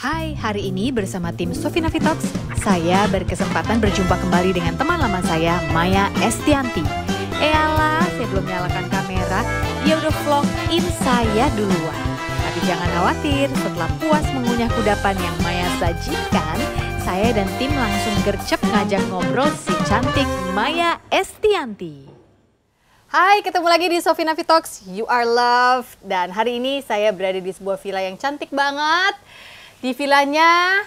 Hai, hari ini bersama tim Sofina Vitox, saya berkesempatan berjumpa kembali dengan teman lama saya, Maya Estianti. Eyalah, saya belum nyalakan kamera, dia udah vlog in saya duluan. Tapi jangan khawatir, setelah puas mengunyah kudapan yang Maya sajikan, saya dan tim langsung gercep ngajak ngobrol si cantik Maya Estianti. Hai, ketemu lagi di Sofina Vitox, You Are Loved. Dan hari ini saya berada di sebuah villa yang cantik banget. Di villanya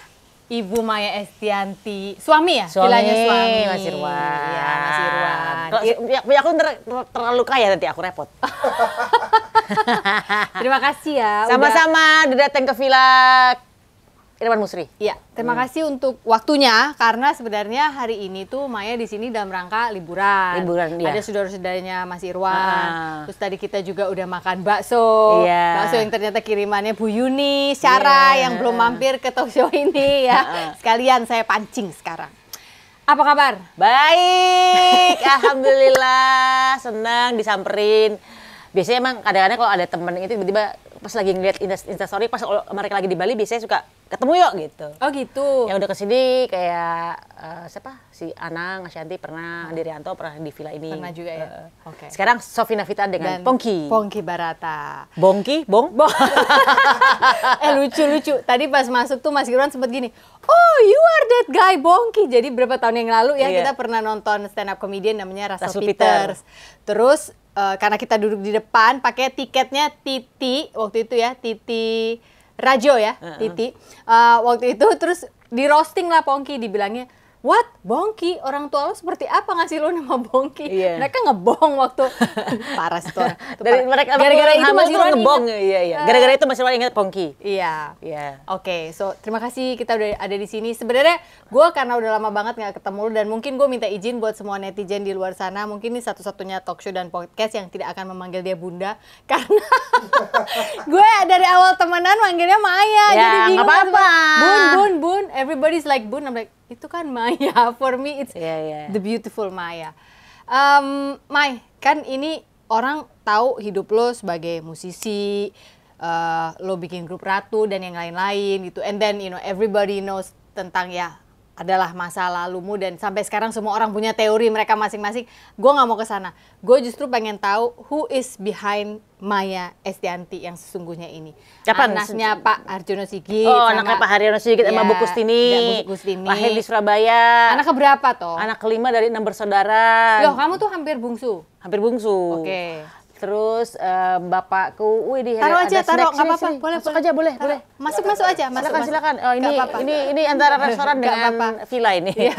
Ibu Maya Estianti. Suami ya? Suami, Villanya suami. Mas Irwan. Iya, Mas Irwan. Kalau ya, ya aku ter- ter- terlalu kaya nanti aku repot. Terima kasih ya. udah- Sama-sama didatang ke Villa Irwan Musri. Iya, terima Hmm. kasih untuk waktunya karena sebenarnya hari ini tuh Maya di sini dalam rangka liburan. Liburan, iya. Ada saudara-saudaranya Mas Irwan. Ah. Terus tadi kita juga udah makan bakso. Iya. Bakso yang ternyata kirimannya Bu Yuni, Syara Iya. yang belum mampir ke talk show ini ya. Sekalian saya pancing sekarang. Apa kabar? Baik, alhamdulillah, senang disamperin. Biasanya emang kadang-kadang kalau ada temen itu tiba-tiba pas lagi ngeliat Insta- instastory pas mereka lagi di Bali biasanya suka ketemu yuk gitu. Oh gitu. Yang udah ke sini kayak eh, siapa? Si Anang, Ashanti pernah, Dirianto pernah di villa ini. Pernah juga ya? Eh, Oke. Sekarang Sofina Vita dengan Pongki. Pongki Barata. Bongki, bong? eh lucu-lucu. Tadi pas masuk tuh Mas Irwan sempet gini, oh you are that guy Bongki. Jadi berapa tahun yang lalu ya Iya. kita pernah nonton stand up comedian namanya Russell, Russell Peters. Terus eh, karena kita duduk di depan pakai tiketnya Titi waktu itu ya Titi Rajo ya Titi. Eh, waktu itu terus di roasting lah Pongki dibilangnya What? Bongki? Orang tua lo seperti apa ngasih lo nama Bongki? Iya. Mereka ngebong waktu parah sih tuh orang. Itu Dari parah. mereka gara-gara itu hamil Mas tuh Irwan ngebong. Iya, iya. Eh, Gara-gara itu Mas Irwan ingat Pongki. Iya. Iya. Oke, so terima kasih kita udah ada di sini. Sebenarnya gue karena udah lama banget nggak ketemu lu dan mungkin gue minta izin buat semua netizen di luar sana. Mungkin ini satu-satunya talk show dan podcast yang tidak akan memanggil dia bunda karena gue dari awal temenan manggilnya Maya. Ya, jadi bingung apa-apa. kan, Bun, bun, bun. Everybody's like bun. I'm like itu kan Maya. For me it's Iya, iya. the beautiful Maya. Um, Mai, kan ini orang tahu hidup lo sebagai musisi, uh, lo bikin grup Ratu dan yang lain-lain gitu. And then you know everybody knows tentang ya adalah masa lalumu dan sampai sekarang semua orang punya teori mereka masing-masing. Gue nggak mau ke sana. Gue justru pengen tahu who is behind Maya Estianti yang sesungguhnya ini. Kapan? Anaknya Pak Arjono Sigit. Oh, sama- anaknya Pak Haryono Sigit sama Ya, Bu Kustini. ya, Bu Kustini. Lahir di Surabaya. Anak keberapa toh? Anak kelima dari enam bersaudara. Loh, kamu tuh hampir bungsu. Hampir bungsu. Oke. Terus eh, bapakku, wih di Taruh ada aja, taruh, nggak apa-apa. Boleh, masuk boleh. aja boleh, Taruh. boleh. Masuk, masuk aja. Masuk, silakan, masuk. silakan. Oh, ini Nggak apa-apa. ini ini antara restoran dengan apa-apa. villa ini. Iya.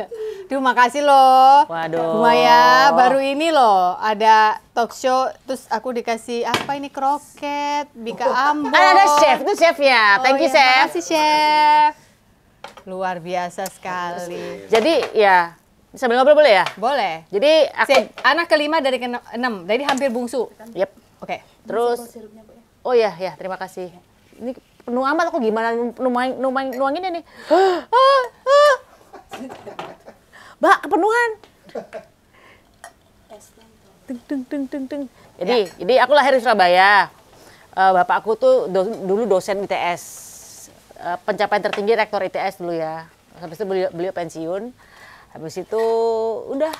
Duh, makasih loh. Waduh. Maya, baru ini loh ada talk show terus aku dikasih apa ini kroket, bika ambon. Ada ada chef, itu chefnya. Oh, Thank you, iya, chef. Makasih, chef. Luar biasa sekali. Jadi ya, sambil ngobrol boleh ya? Boleh. Jadi aku Si, anak kelima dari ke enam, dari hampir bungsu. Yep. Oke. Terus Oh ya, ya, terima kasih. Ini penuh amat aku gimana numain numain nuangin ini. Mbak, kepenuhan. Teng, teng, teng, teng, teng. Jadi, jadi aku lahir di Surabaya. Eh, bapakku tuh do- dulu dosen ITS. Eh, pencapaian tertinggi rektor ITS dulu ya. Habis itu beliau, beliau pensiun. Habis itu udah.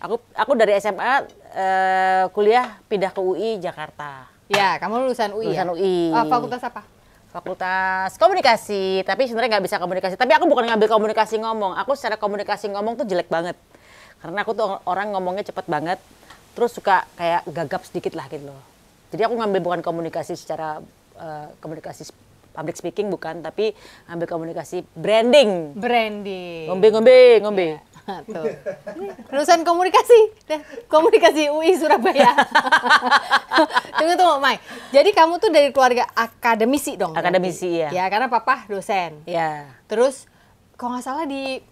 Aku aku dari SMA eh, kuliah pindah ke UI Jakarta. Ya, kamu lulusan UI Lulusan ya? UI. Ah, fakultas apa? Fakultas komunikasi, tapi sebenarnya nggak bisa komunikasi. Tapi aku bukan ngambil komunikasi ngomong. Aku secara komunikasi ngomong tuh jelek banget. Karena aku tuh orang ngomongnya cepet banget. Terus suka kayak gagap sedikit lah gitu loh. Jadi aku ngambil bukan komunikasi secara eh, komunikasi public speaking bukan, tapi ngambil komunikasi branding. Branding. Ngombe ngombe ngombe. Tuh. Lulusan komunikasi. Deh, Komunikasi UI Surabaya. tunggu tunggu, Mai. Jadi kamu tuh dari keluarga akademisi dong? berarti? Akademisi, iya. Ya, karena papa dosen. Ya. Terus kalau nggak salah di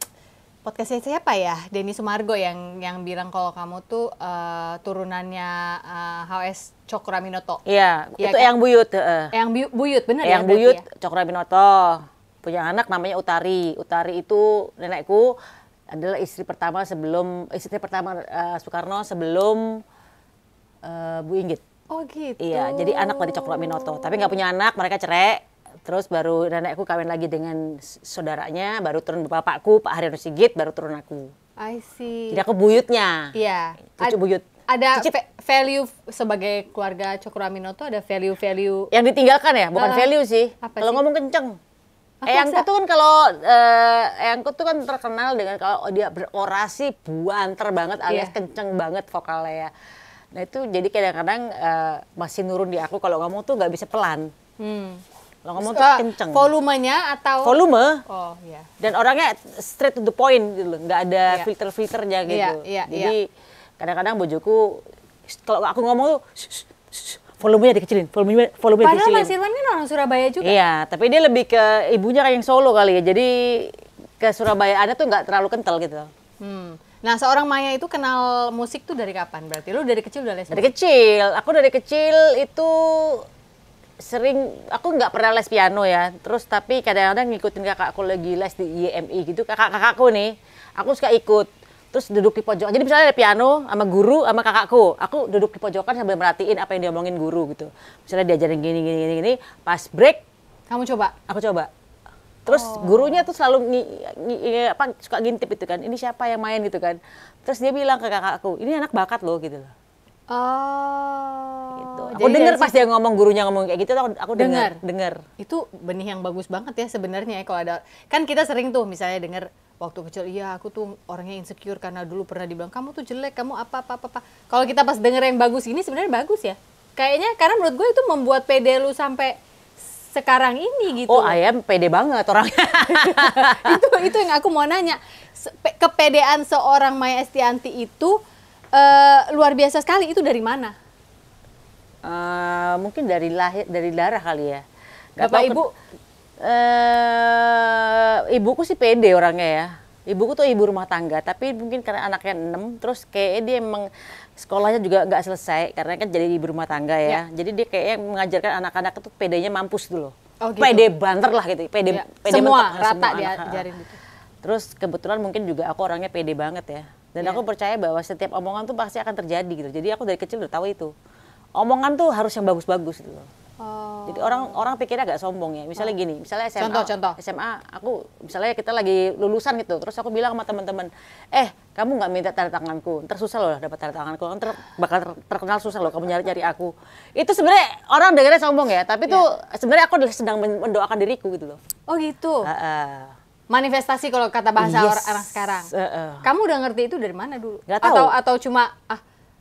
podcastnya siapa ya? Denny Sumargo yang yang bilang kalau kamu tuh eh, turunannya eh, HS Cokraminoto. Iya, Iya itu kan? yang buyut. heeh. Yang bu- buyut bener ya? yang buyut ya? Cokraminoto punya anak namanya Utari. Utari itu nenekku adalah istri pertama sebelum istri pertama eh, Soekarno sebelum eh, Bu Inggit. Oh gitu. Iya, jadi anak dari Cokro Minoto. Tapi nggak punya anak, mereka cerai. Terus baru nenekku kawin lagi dengan saudaranya, baru turun bapakku Pak Haryono Sigit, baru turun aku. I see. Jadi aku buyutnya. Iya. Cucu Ad- buyut. Ada Cicit. value sebagai keluarga Cokroaminoto ada value-value Yang ditinggalkan ya, bukan Ah, value sih. Kalau ngomong kenceng. Eyangku tuh kan kalau eh, Eyangku tuh kan terkenal dengan kalau dia berorasi buanter banget alias Iya. kenceng banget vokalnya ya. Nah itu jadi kadang-kadang eh, masih nurun di aku kalau ngomong tuh nggak bisa pelan. hmm. Kalau ngomong tuh kenceng. volumenya atau Volume Oh, iya. dan orangnya straight to the point gitu loh, nggak ada Iya. filter-filternya gitu. Iya, iya, Jadi kadang-kadang bojoku kalau aku ngomong tuh volumenya dikecilin, volumenya volumenya Padahal dikecilin. Mas Irwan kan orang Surabaya juga. Iya, tapi dia lebih ke ibunya kayak yang Solo kali ya. Jadi ke Surabaya ada tuh nggak terlalu kental gitu. Hmm. Nah, seorang Maya itu kenal musik tuh dari kapan? Berarti lu dari kecil udah les Dari kecil, aku dari kecil itu sering aku nggak pernah les piano ya. Terus tapi kadang-kadang ngikutin kakakku lagi les di IMI gitu. Kakak-kakakku nih, aku suka ikut. Terus duduk di pojokan. Jadi misalnya ada piano sama guru sama kakakku. Aku duduk di pojokan sambil merhatiin apa yang diomongin guru gitu. Misalnya diajarin gini gini gini gini, pas break Kamu coba. aku coba terus gurunya tuh selalu ngi, ngi- ngi- apa suka ngintip itu kan ini siapa yang main gitu kan terus dia bilang ke kakakku ini anak bakat loh gitu loh Oh. gitu. aku jadi dengar pas dia ngomong gurunya ngomong kayak gitu aku, aku Dengar. dengar itu benih yang bagus banget ya sebenarnya ya kalau ada kan kita sering tuh misalnya dengar waktu kecil iya aku tuh orangnya insecure karena dulu pernah dibilang kamu tuh jelek kamu apa apa apa, apa. kalau kita pas denger yang bagus ini sebenarnya bagus ya kayaknya karena menurut gue itu membuat pede lu sampai sekarang ini gitu oh ayam pede banget orangnya itu itu yang aku mau nanya kepedean seorang Maya Estianti itu eh, luar biasa sekali. Itu dari mana? Eh, mungkin dari lahir dari darah kali ya. Nggak Bapak, tahu Ibu? eh ibuku sih pede orangnya ya. Ibuku tuh ibu rumah tangga. Tapi mungkin karena anaknya enam terus kayak dia emang sekolahnya juga nggak selesai. Karena kan jadi ibu rumah tangga ya, jadi dia kayaknya mengajarkan anak-anak itu pedenya mampus dulu Oh, gitu. pede banter lah gitu. Pede, Ya, pede semua mentok, rata semua. anak, diajarin gitu. Terus kebetulan mungkin juga aku orangnya pede banget ya. Dan Iya. aku percaya bahwa setiap omongan tuh pasti akan terjadi gitu. Jadi aku dari kecil udah tahu itu. Omongan tuh harus yang bagus-bagus gitu loh. oh. Jadi orang orang pikirnya agak sombong ya. Misalnya gini, misalnya SMA, Contoh, contoh. SMA aku misalnya kita lagi lulusan gitu, terus aku bilang sama teman-teman, "Eh, kamu nggak minta tanda tanganku. Ntar susah loh dapat tanda tanganku. Ntar bakal ter- terkenal susah loh kamu nyari-nyari aku." Itu sebenarnya orang dengarnya sombong ya, tapi tuh sebenarnya aku sedang men- mendoakan diriku gitu loh. oh gitu Heeh. Manifestasi kalau kata bahasa Yes. orang sekarang. Heeh. Kamu udah ngerti itu dari mana dulu? Nggak tahu. Atau atau cuma ah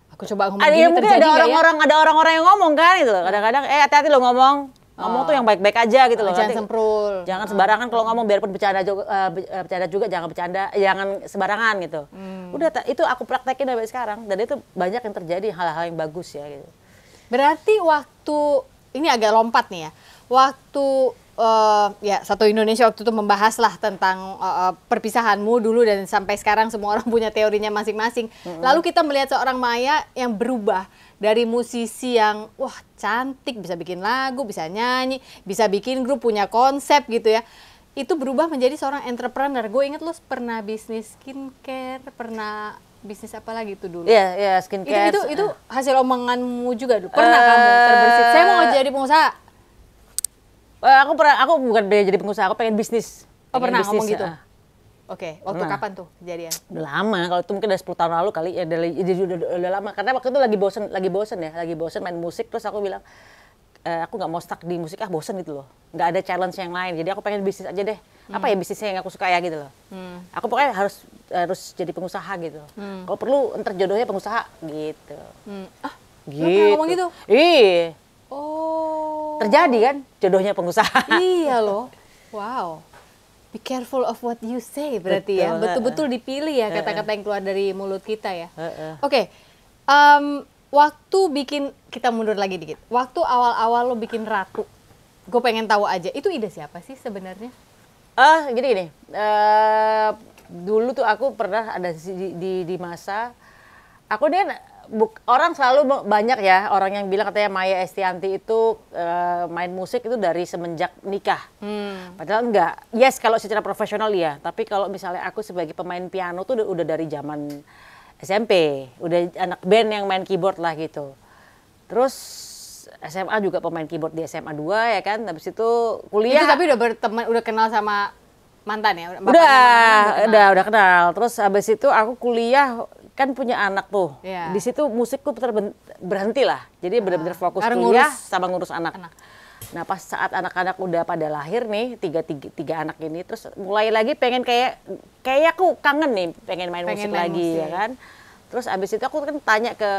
aku coba ngomong ada gini ya mungkin terjadi ada nggak ya? orang-orang ada orang-orang yang ngomong kan gitu loh kadang-kadang eh hati-hati lo ngomong ngomong tuh yang baik-baik aja gitu loh Oh, jangan Nanti- semprul. jangan sembarangan kalau ngomong biarpun bercanda juga eh, bercanda juga jangan bercanda jangan sembarangan gitu Hmm. udah itu aku praktekin sampai sekarang dan itu banyak yang terjadi hal-hal yang bagus ya gitu Berarti waktu ini agak lompat nih ya. Waktu eh, ya satu Indonesia waktu itu membahas lah tentang eh, perpisahanmu dulu dan sampai sekarang semua orang punya teorinya masing-masing. Lalu kita melihat seorang Maya yang berubah dari musisi yang wah cantik bisa bikin lagu, bisa nyanyi, bisa bikin grup punya konsep gitu ya. Itu berubah menjadi seorang entrepreneur. Gue inget lo pernah bisnis skincare, pernah bisnis apa lagi itu dulu? Iya, iya itu skincare. itu itu hasil omonganmu juga dulu pernah Eh, kamu terbersit saya mau jadi pengusaha Eh, aku pernah aku bukan jadi pengusaha, aku pengen bisnis. oh Pengen pernah bisnis, ngomong gitu eh. oke waktu Pernah. kapan tuh kejadian Udah lama, kalau itu mungkin udah 10 tahun lalu kali ya, udah, udah, udah, udah lama. Karena waktu itu lagi bosen, lagi bosen ya, lagi bosen main musik. Terus aku bilang, "Eh, aku nggak mau stuck di musik, ah bosen gitu loh. Nggak ada challenge yang lain. Jadi aku pengen bisnis aja deh. Apa ya bisnisnya yang aku suka ya gitu loh. Aku pokoknya harus harus jadi pengusaha gitu. Kalau perlu ntar jodohnya pengusaha gitu. hmm. ah Gitu. ngomong gitu Iya. Oh. Terjadi kan jodohnya pengusaha. iya loh. Wow. Be careful of what you say berarti ya. Betul, betul-betul dipilih ya kata-kata yang keluar dari mulut kita ya. Oke. Em, waktu bikin kita mundur lagi dikit. Waktu awal-awal lo bikin ratu gue pengen tahu aja itu ide siapa sih sebenarnya? Ah, gini gini. Eh, dulu tuh aku pernah ada di di, di masa aku nih buk- orang selalu banyak ya orang yang bilang katanya Maya Estianti itu eh, main musik itu dari semenjak nikah. hmm. Padahal enggak. Yes, kalau secara profesional ya. Tapi kalau misalnya aku sebagai pemain piano tuh udah, udah dari zaman SMP. Udah anak band yang main keyboard lah gitu. Terus SMA juga pemain keyboard di SMA 2 ya kan. Habis itu kuliah. Itu tapi udah berteman, udah kenal sama mantan ya? Bapaknya udah, mantan udah, udah kenal. Terus habis itu aku kuliah kan punya anak tuh. Iya. Di situ musikku berhenti lah. Jadi benar-benar fokus karena kuliah ngurus sama ngurus anak. anak. Nah pas saat anak-anak udah pada lahir nih tiga, tiga, tiga anak ini terus mulai lagi pengen kayak kayak aku kangen nih pengen main Pengen musik main lagi musik. ya kan. Terus abis itu aku kan tanya ke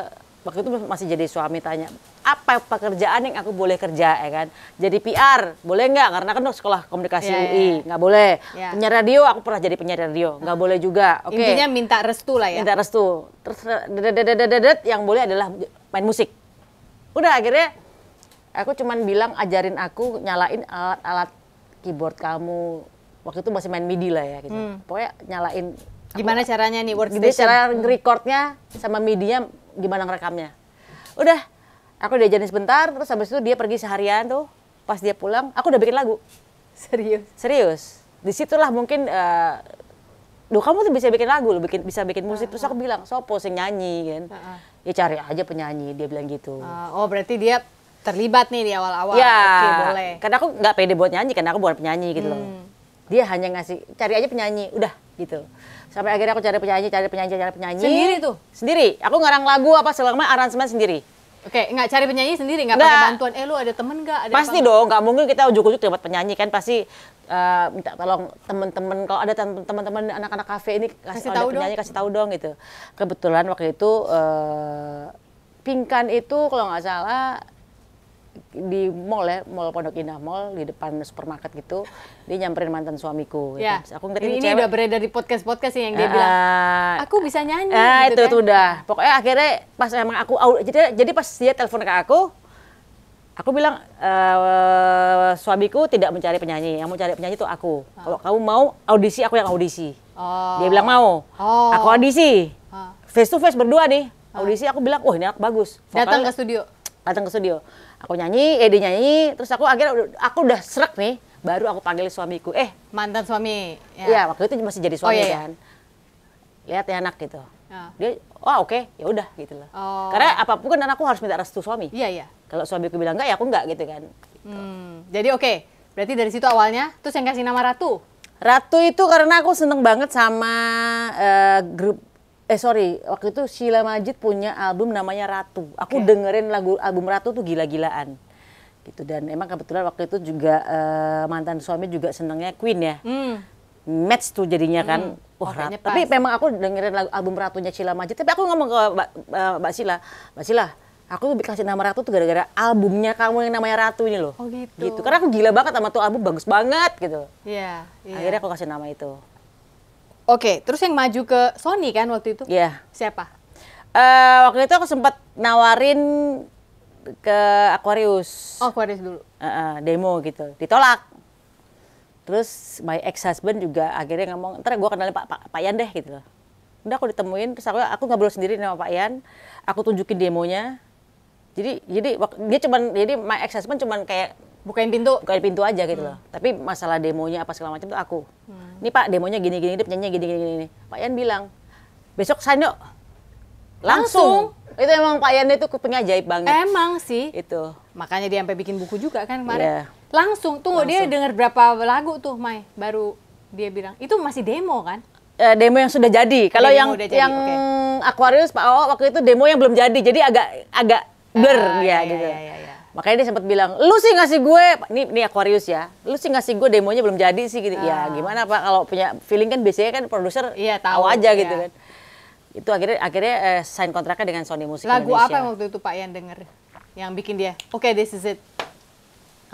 waktu itu masih jadi suami tanya apa pekerjaan yang aku boleh kerja ya kan. Jadi PR boleh nggak karena kan sekolah komunikasi Iya, iya, UI iya. nggak boleh. Iya. Penyiar radio aku pernah jadi penyiar radio nggak boleh juga. Oke. Intinya minta restu lah ya? minta restu. Terus yang boleh adalah main musik. Udah akhirnya aku cuman bilang ajarin aku nyalain alat-alat keyboard kamu. Waktu itu masih main MIDI lah ya gitu. Pokoknya nyalain Gimana caranya nih workstation? cara recordnya sama MIDI-nya gimana ngerekamnya. Udah, aku diajarin sebentar, terus habis itu dia pergi seharian tuh. Pas dia pulang, aku udah bikin lagu. Serius? Serius. Di situlah mungkin eh Duh kamu tuh bisa bikin lagu, lo bikin bisa bikin musik. Terus aku bilang, sopo sing nyanyi kan. Heeh. Ya cari aja penyanyi, dia bilang gitu. Uh, oh berarti dia terlibat nih di awal-awal. ya, Oke boleh. karena aku nggak pede buat nyanyi, karena aku bukan penyanyi gitu loh. Hmm. Dia hanya ngasih, cari aja penyanyi, udah gitu. Sampai akhirnya aku cari penyanyi, cari penyanyi, cari penyanyi. Sendiri tuh? Sendiri. Aku ngarang lagu apa selama aransemen sendiri. Oke, nggak cari penyanyi sendiri, nggak pakai bantuan. Eh lu ada temen nggak? Ada Pasti apa dong, nggak mungkin kita ujuk-ujuk dapat penyanyi kan pasti eh, minta tolong teman-teman kalau ada tem- teman-teman anak-anak kafe ini Kasih kasih, tahu penyanyi dong. kasih tahu dong gitu. Kebetulan waktu itu eh, Pingkan itu kalau nggak salah di mall ya, mall Pondok Indah Mall di depan supermarket gitu, dia nyamperin mantan suamiku. Ya. Terus Aku ngeliat ini, ini, cewek. udah beredar di podcast-podcast yang dia Eh, bilang, eh, aku bisa nyanyi. Ah, gitu itu kan. tuh udah. Pokoknya akhirnya pas emang aku jadi jadi pas dia telepon ke aku, aku bilang eh suamiku tidak mencari penyanyi, yang mau cari penyanyi itu aku. Kalau kamu mau audisi, aku yang audisi. Oh. Dia bilang mau. Oh. Aku audisi. Ah. Face to face berdua nih. Audisi aku bilang, "Wah, ini anak bagus." Datang ke studio. Datang ke studio. Aku nyanyi, eh dia nyanyi, terus aku akhirnya aku udah serak nih, baru aku panggil suamiku. Eh, Mantan suami. Iya, waktu itu masih jadi Oh, suami iya, iya. kan. Lihat ya anak gitu. Ah. Dia, oh oke, ya udah gitu loh. Oh. Karena apa pun kan anakku harus minta restu suami. Iya, iya. Kalau suamiku bilang enggak, ya aku enggak gitu kan. Hmm, jadi oke. Berarti dari situ awalnya, terus yang kasih nama Ratu. Ratu itu karena aku seneng banget sama eh, grup eh sorry waktu itu Sheila Majid punya album namanya Ratu. Aku Oke. dengerin lagu album Ratu tuh gila-gilaan gitu dan emang kebetulan waktu itu juga eh, mantan suami juga senengnya Queen ya. Hmm. match tuh jadinya kan. Oh, Wah, kayaknya Rat- tapi memang aku dengerin lagu album Ratunya Sheila Majid. Tapi aku ngomong ke Mbak, eh, Mbak Sheila, Mbak Sheila, aku tuh dikasih nama Ratu tuh gara-gara albumnya kamu yang namanya Ratu ini loh. Oh, gitu. Gitu. Karena aku gila banget sama tuh album bagus banget gitu. Iya. iya. Akhirnya aku kasih nama itu. Oke, terus yang maju ke Sony kan waktu itu? Iya. Siapa? Eh, waktu itu aku sempat nawarin ke Aquarius. Oh, Aquarius dulu. Eh, eh, demo gitu. Ditolak. Terus my ex husband juga akhirnya ngomong, ntar gue kenalin Pak, Pak, Pak Yan deh gitu loh. Udah aku ditemuin, terus aku, aku ngobrol sendiri sama Pak Yan, aku tunjukin demonya. Jadi jadi dia cuman jadi my ex husband cuman kayak Bukain pintu. bukain pintu aja gitu loh. Tapi masalah demonya apa segala macam tuh aku. Ini Pak demonya gini gini, dia penyanyinya gini gini gini. Pak Yan bilang, besok sana yuk. Langsung. Itu emang Pak Yan itu kupingnya ajaib banget. Emang sih. Itu. Makanya dia sampai bikin buku juga kan kemarin. Iya. Langsung, tunggu dia Langsung. denger berapa lagu tuh, Mai? Baru dia bilang, itu masih demo kan? Eh, demo yang sudah jadi. Kalau yang jadi, yang oke. Aquarius Pak Awo waktu itu demo yang belum jadi. Jadi agak agak blur Ah, ya iya, gitu. iya, iya, iya. Makanya dia sempat bilang, "Lu sih ngasih gue, ini ini Aquarius ya. Lu sih ngasih gue demonya belum jadi sih gitu." Ya, Ah. gimana Pak kalau punya feeling kan biasanya kan produser Iya, tahu, aja gitu iya. kan. Itu akhirnya akhirnya eh, sign kontraknya dengan Sony Music Lagu Indonesia. apa yang waktu itu Pak Yan denger? Yang bikin dia, oke this is it.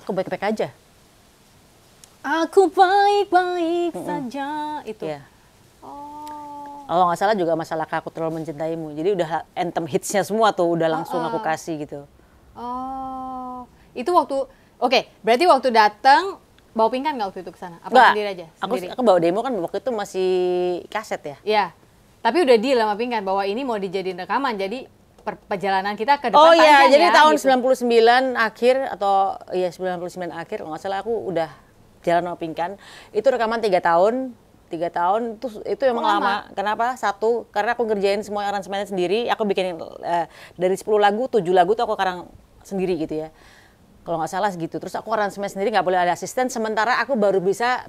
Aku baik-baik aja. Aku baik-baik saja. Itu. Iya. Oh. Kalau nggak salah juga masalah aku terlalu mencintaimu. Jadi udah anthem hitsnya semua tuh udah langsung Ah, aku kasih gitu. Oh. Itu waktu, oke berarti waktu datang, bawa pingkan nggak waktu itu ke sana? Apa Nggak, sendiri aja? Aku, Sendiri? aku bawa demo kan waktu itu masih kaset ya. Iya. Tapi udah deal sama Pingkan bahwa ini mau dijadiin rekaman. Jadi per- perjalanan kita ke depan Oh iya, jadi ya, tahun gitu. 99 akhir atau iya 99 akhir kalau nggak salah aku udah jalan sama Pingkan. Itu rekaman tiga tahun, tiga tahun itu itu emang Oh, lama. lama. Kenapa? Satu, karena aku ngerjain semua aransemennya sendiri. Aku bikin eh, dari 10 lagu, 7 lagu tuh aku karang sendiri gitu ya kalau nggak salah segitu. Terus aku aransemen sendiri nggak boleh ada asisten. Sementara aku baru bisa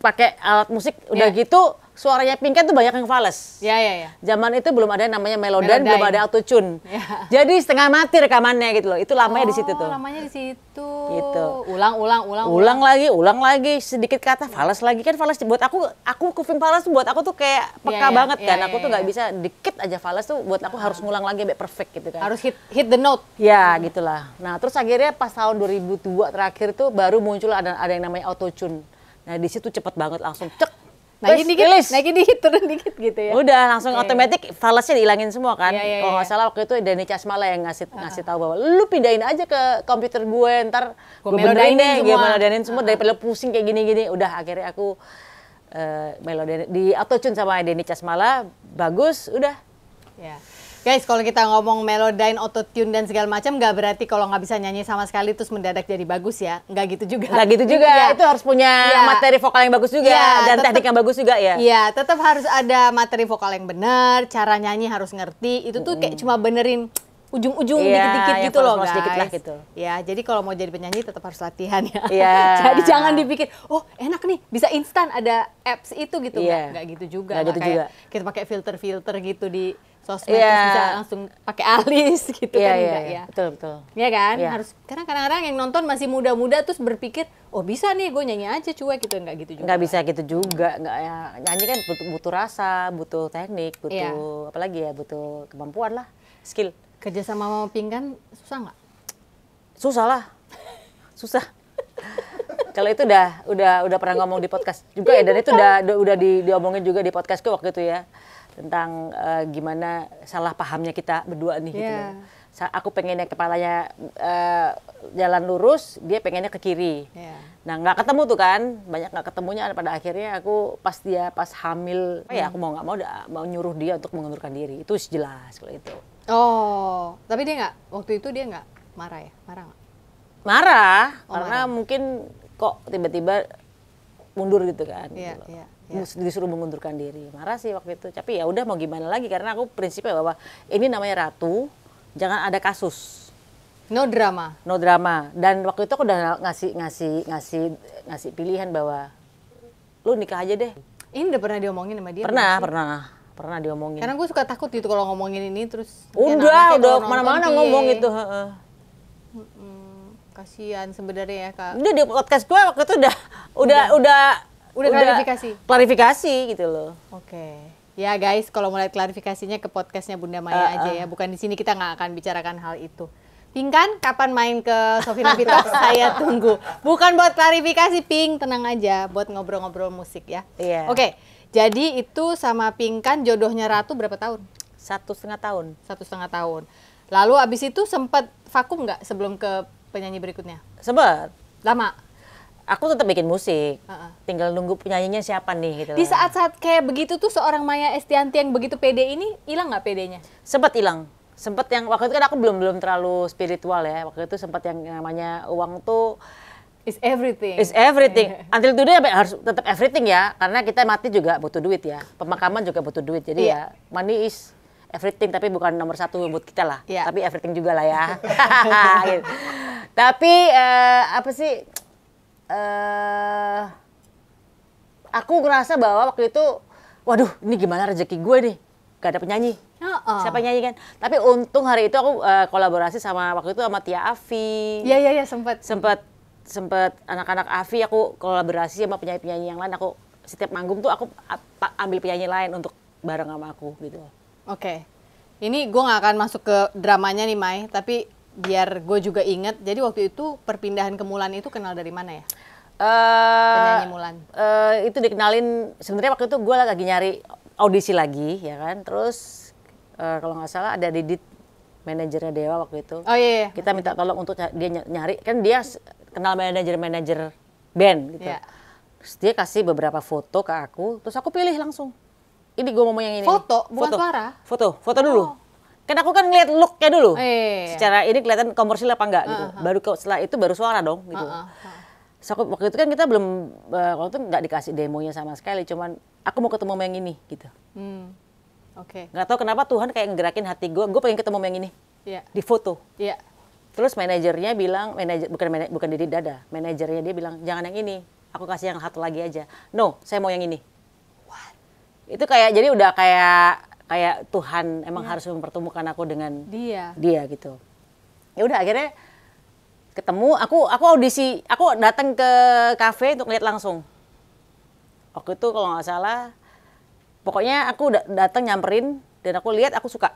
pakai alat musik. Udah Iya. gitu suaranya Pinkan tuh banyak yang fals Ya ya ya. Zaman itu belum ada yang namanya melodan, belum ada autotune. Ya. Jadi setengah mati rekamannya gitu loh. Itu lamanya di situ Oh, tuh. lamanya di situ. Gitu. Ulang ulang ulang Ulang lagi, ulang lagi, sedikit kata falas lagi kan falas buat aku aku kuping falas tuh buat aku tuh kayak peka Iya, iya, banget iya, kan. iya, Aku tuh nggak iya. bisa dikit aja falas tuh buat aku harus ngulang lagi sampai perfect gitu kan. Harus hit hit the note. Ya gitulah. Nah terus akhirnya pas tahun 2002 terakhir tuh baru muncul ada ada yang namanya autotune. Nah di situ cepet banget langsung cek. Naikin dikit, rilis. naikin dikit, turun dikit gitu ya. Udah langsung Iya, iya. otomatis falasnya dihilangin semua kan. Iya, iya, Kalau nggak iya. salah waktu itu Denny Casmala yang ngasih ngasih tahu bahwa lu pindahin aja ke komputer gue ntar gue benerin deh, gue semua." melodainin semua daripada pusing kayak gini-gini. Udah akhirnya aku eh melodain di autotune sama Denny Casmala bagus, udah. Ya. Guys, kalau kita ngomong melodyne, autotune dan segala macam, nggak berarti kalau nggak bisa nyanyi sama sekali terus mendadak jadi bagus ya. Nggak gitu juga. Nggak gitu juga, Iya. itu harus punya Iya. materi vokal yang bagus juga Iya, dan tetep- teknik yang bagus juga ya. Iya, tetap harus ada materi vokal yang benar, cara nyanyi harus ngerti. Itu tuh kayak cuma benerin ujung-ujung Iya, dikit-dikit yang gitu loh guys. dikit lah gitu. Ya, jadi kalau mau jadi penyanyi tetap harus latihan ya. Iya. jadi jangan dipikir, oh enak nih bisa instan ada apps itu gitu. Iya. Nggak, nggak gitu juga. Nggak gitu juga. Kita pakai filter-filter gitu di sosmed Iya. terus bisa langsung pakai alis gitu Iya, kan iya, enggak iya. ya. Betul, betul. Iya kan? Iya. Harus karena kadang-kadang yang nonton masih muda-muda terus berpikir, "Oh, bisa nih gue nyanyi aja cuek gitu." Enggak gitu juga. nggak bisa gitu juga nggak ya nyanyi kan butuh, butuh rasa butuh teknik butuh Iya. apalagi ya butuh kemampuan lah skill Kerja sama Mama Pink kan susah nggak? susah lah susah kalau itu udah udah udah pernah ngomong di podcast juga ya dan itu udah udah, di, diomongin juga di podcastku waktu itu ya tentang eh, gimana salah pahamnya kita berdua nih gitu Iya. Sa- aku pengennya kepalanya eh, jalan lurus dia pengennya ke kiri Iya. Nah nggak ketemu tuh kan, banyak nggak ketemunya. Pada akhirnya aku pas dia pas hamil, oh ya aku mau nggak mau udah mau nyuruh dia untuk mengundurkan diri. Itu jelas kalau itu. Oh, tapi dia nggak waktu itu dia nggak marah ya? Marah nggak? Marah Oh, karena marah. mungkin kok tiba-tiba mundur gitu kan. Iya, gitu iya. Mus- Disuruh mengundurkan diri. Marah sih waktu itu. Tapi ya udah mau gimana lagi karena aku prinsipnya bahwa ini namanya ratu, jangan ada kasus. No drama. no drama dan waktu itu aku udah ngasih ngasih ngasih ngasih pilihan bahwa lu nikah aja deh Ini udah pernah diomongin sama dia? pernah pernah pernah diomongin Karena gue suka takut gitu kalau ngomongin ini terus. udah udah mana-mana piye. ngomong itu heeh. Kasihan sebenarnya ya kak. udah di podcast gue waktu itu udah udah udah Udah klarifikasi? klarifikasi gitu loh Oke. Ya guys, kalau mulai klarifikasinya ke podcastnya Bunda Maya Uh, aja ya. Bukan di sini kita nggak akan bicarakan hal itu. Pingkan, kapan main ke Sofina Vitok? Saya tunggu. Bukan buat klarifikasi, Ping. Tenang aja, buat ngobrol-ngobrol musik ya. Iya. Oke, jadi itu sama Pingkan jodohnya Ratu berapa tahun? satu setengah tahun Satu setengah tahun. Lalu abis itu sempat vakum nggak sebelum ke penyanyi berikutnya? sebet Lama. aku tetap bikin musik Heeh. tinggal nunggu penyanyinya siapa nih gitu Di saat-saat kayak begitu tuh seorang Maya Estianti yang begitu pede ini hilang nggak pedenya? sempat hilang sempat yang waktu itu kan aku belum belum terlalu spiritual ya waktu itu sempat yang namanya uang tuh Is everything. is everything until today harus tetap everything ya karena kita mati juga butuh duit ya pemakaman juga butuh duit jadi Iya. ya money is everything tapi bukan nomor satu buat kita lah Iya. tapi everything juga lah ya Gitu. tapi eh, apa sih eh aku ngerasa bahwa waktu itu waduh ini gimana rezeki gue nih gak ada penyanyi Heeh. siapa yang nyanyi kan tapi untung hari itu aku eh, kolaborasi sama waktu itu sama Tia Afi Iya iya iya sempat. sempat sempat anak-anak Afi aku kolaborasi sama penyanyi-penyanyi yang lain aku setiap manggung tuh aku ambil penyanyi lain untuk bareng sama aku gitu Oke. Ini gue nggak akan masuk ke dramanya nih Mai, tapi biar gue juga inget. Jadi waktu itu perpindahan ke Mulan itu kenal dari mana ya? eh Penyanyi Mulan. eh, itu dikenalin sebenarnya waktu itu gue lagi nyari audisi lagi ya kan terus eh, kalau nggak salah ada Didit manajernya Dewa waktu itu Oh iya. iya. kita minta tolong untuk dia ny- nyari kan dia kenal manajer-manajer band gitu Iya. terus dia kasih beberapa foto ke aku terus aku pilih langsung ini gue mau yang ini Foto, nih. bukan suara? foto foto dulu Oh. kan aku kan ngeliat looknya dulu Iya. secara ini kelihatan komersil apa enggak gitu baru ke, setelah itu baru suara dong gitu Heeh, heeh. So, aku- waktu itu kan kita belum eh, waktu itu nggak dikasih demonya sama sekali cuman aku mau ketemu sama yang ini gitu Hmm. Oke. nggak tahu kenapa Tuhan kayak ngerakin hati gue gue pengen ketemu sama yang ini Iya. di foto Iya. Terus manajernya bilang, manajer bukan mana- bukan Didi Dada, manajernya dia bilang jangan yang ini, aku kasih yang satu lagi aja. No, saya mau yang ini. Itu kayak jadi udah kayak kayak Tuhan emang harus mempertemukan aku dengan Dia. dia gitu. Ya udah akhirnya ketemu, aku aku audisi, aku datang ke kafe untuk lihat langsung. Waktu itu kalau nggak salah, pokoknya aku da- datang nyamperin dan aku lihat aku suka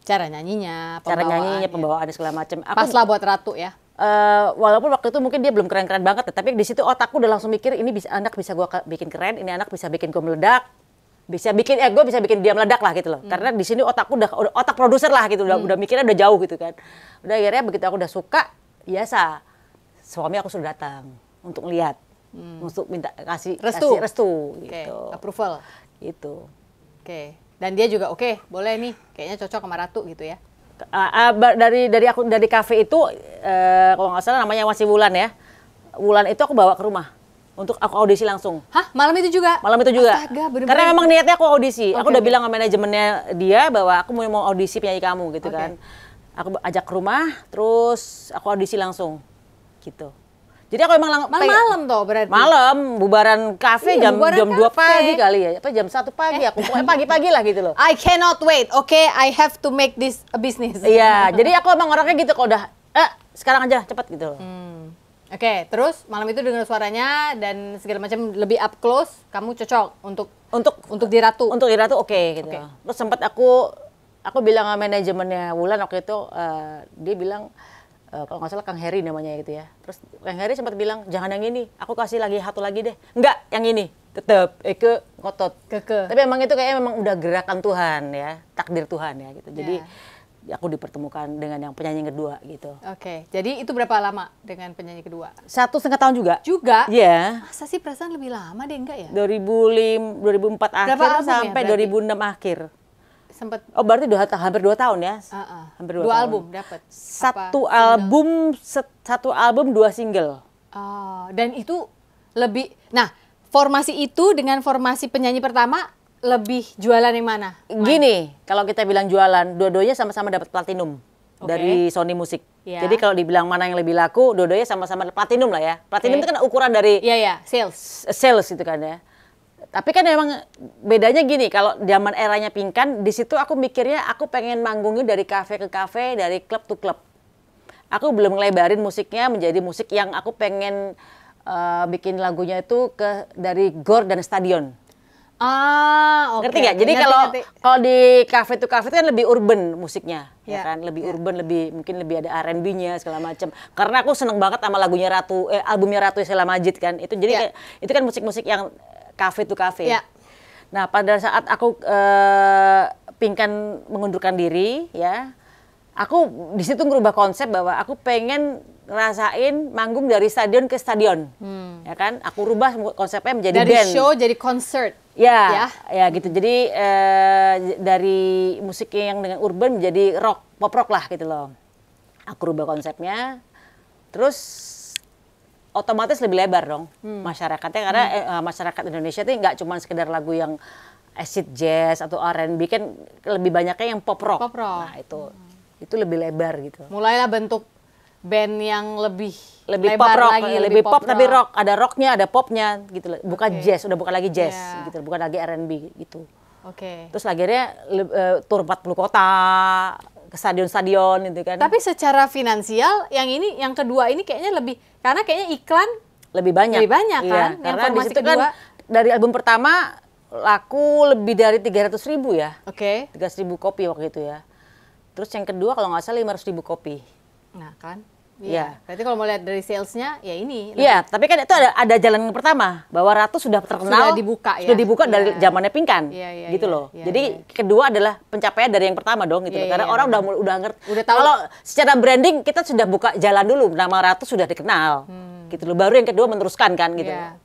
Cara nyanyinya, cara pembawaan, nyanyinya, ya. pembawaannya segala macam. Pas lah buat ratu ya. eh, walaupun waktu itu mungkin dia belum keren-keren banget, ya, tapi di situ otakku udah langsung mikir ini bisa anak bisa gua ke- bikin keren, ini anak bisa bikin gua meledak, bisa bikin eh gue bisa bikin dia meledak lah gitu loh. Karena di sini otakku udah, otak produser lah gitu, udah udah mikirnya udah jauh gitu kan. Udah akhirnya begitu aku udah suka, biasa suami aku sudah datang untuk lihat, untuk minta kasih Restu. kasih restu Oke, gitu. approval. Gitu. Oke. Dan dia juga oke, boleh nih. Kayaknya cocok sama ratu gitu ya. Ah, ba- dari dari aku dari kafe itu eh, kalau nggak salah namanya masih Wulan ya. Wulan itu aku bawa ke rumah untuk aku audisi langsung. Hah, malam itu juga? Malam itu juga. Astaga, bener-bener. Karena memang niatnya aku audisi. aku Oke, udah oke. bilang sama manajemennya dia bahwa aku mau mau audisi penyanyi kamu gitu Oke. kan. Aku ajak ke rumah, terus aku audisi langsung. Gitu. Jadi aku emang lang- Malam-malam toh berarti. Malam, bubaran kafe Iya, jam bubaran jam 2 kafe. pagi kali ya. Apa jam 1 pagi aku pokoknya pagi-pagi lah gitu loh. I cannot wait. Oke, I have to make this a business. Iya, jadi aku emang orangnya gitu kalau udah eh sekarang aja cepet gitu loh. Hmm. Oke, terus malam itu dengar suaranya dan segala macam lebih up close, kamu cocok untuk Untuk untuk di ratu. untuk Ira tuh oke gitu. Oke. Terus sempat aku aku bilang sama manajemennya Wulan waktu itu eh, dia bilang eh, kalau nggak salah Kang Heri namanya gitu ya. Terus Kang Heri sempat bilang jangan yang ini, aku kasih lagi satu lagi deh. Enggak, yang ini. Tetap Eke ngotot. Keke. Tapi emang itu kayaknya memang udah gerakan Tuhan ya, takdir Tuhan ya gitu. Jadi aku dipertemukan dengan yang penyanyi yang kedua gitu. Oke, jadi itu berapa lama dengan penyanyi kedua? Satu setengah tahun juga. Juga? Iya. Masa sih perasaan lebih lama deh enggak ya? 2005, 2004 akhir Berapa album ya sampai berarti? 2006 akhir. Sempet Oh berarti dua, hampir dua tahun ya? uh, uh, Hampir dua, dua tahun. album dapat. Satu album, set- satu album dua single. Oh, dan itu lebih Nah, formasi itu dengan formasi penyanyi pertama lebih jualan yang mana? Gini, kalau kita bilang jualan, dua-duanya sama-sama dapat platinum Oke. dari Sony Music. Ya. Jadi kalau dibilang mana yang lebih laku, dua-duanya sama-sama platinum lah ya. Platinum Oke. itu kan ukuran dari Iya ya, sales. sales gitu kan ya. Tapi kan memang bedanya gini, kalau zaman eranya Pinkan, di situ aku mikirnya aku pengen manggungnya dari kafe ke kafe, dari klub to klub. Aku belum ngelebarin musiknya menjadi musik yang aku pengen eh, bikin lagunya itu ke dari gor dan stadion. Ah, oke. Ngerti oke. Jadi kalau kalau di cafe to cafe itu kan lebih urban musiknya, ya, Ya, kan? Lebih urban, lebih mungkin lebih ada R&B-nya segala macam. Karena aku seneng banget sama lagunya Ratu, eh, albumnya Ratu Sheila Majid kan. Itu jadi Ya. kayak- itu kan musik-musik yang cafe to cafe. Ya. Nah, pada saat aku eh, pingkan mengundurkan diri, ya, aku di situ ngerubah konsep bahwa aku pengen rasain manggung dari stadion ke stadion, ya kan? Aku rubah konsepnya menjadi Hmm. dari band. show jadi concert. Ya, Ya. ya, gitu. Jadi eh, dari musiknya yang dengan urban menjadi rock, pop rock lah gitu loh. Aku rubah konsepnya, terus otomatis lebih lebar dong Hmm. masyarakatnya karena eh, eh, masyarakat Indonesia itu nggak cuma sekedar lagu yang acid jazz atau R&B kan lebih banyaknya yang pop rock. Pop rock. Nah itu itu lebih lebar gitu. Mulailah bentuk band yang lebih Lebih lebar pop rock, lagi, lebih, pop, tapi rock. Ada rocknya, ada popnya gitu. Bukan Oke. jazz, udah bukan lagi jazz Ya. gitu, bukan lagi R&B gitu. Oke. Terus akhirnya eh, tur 40 kota, ke stadion-stadion gitu kan. Tapi secara finansial yang ini yang kedua ini kayaknya lebih karena kayaknya iklan lebih banyak. lebih banyak Iya, kan? Yang Karena di situ kan dari album pertama laku lebih dari 300 ribu ya. Oke. 300 ribu kopi waktu itu ya. Terus yang kedua kalau nggak salah 500 ribu kopi. Nah, kan? Iya. Berarti kalau mau lihat dari salesnya ya ini. Iya, tapi kan itu ada ada jalan yang pertama bahwa Ratu sudah terkenal, Sudah dibuka ya? sudah dibuka dari Iya. zamannya Pinkan, Iya, iya, gitu iya, loh. iya, Jadi iya. kedua adalah pencapaian dari yang pertama dong, gitu Iya, loh. Karena iya, orang udah benar. udah ngerti. Udah tahu. Kalau secara branding kita sudah buka jalan dulu, nama Ratu sudah dikenal, gitu loh. Baru yang kedua meneruskan kan, gitu. Hmm.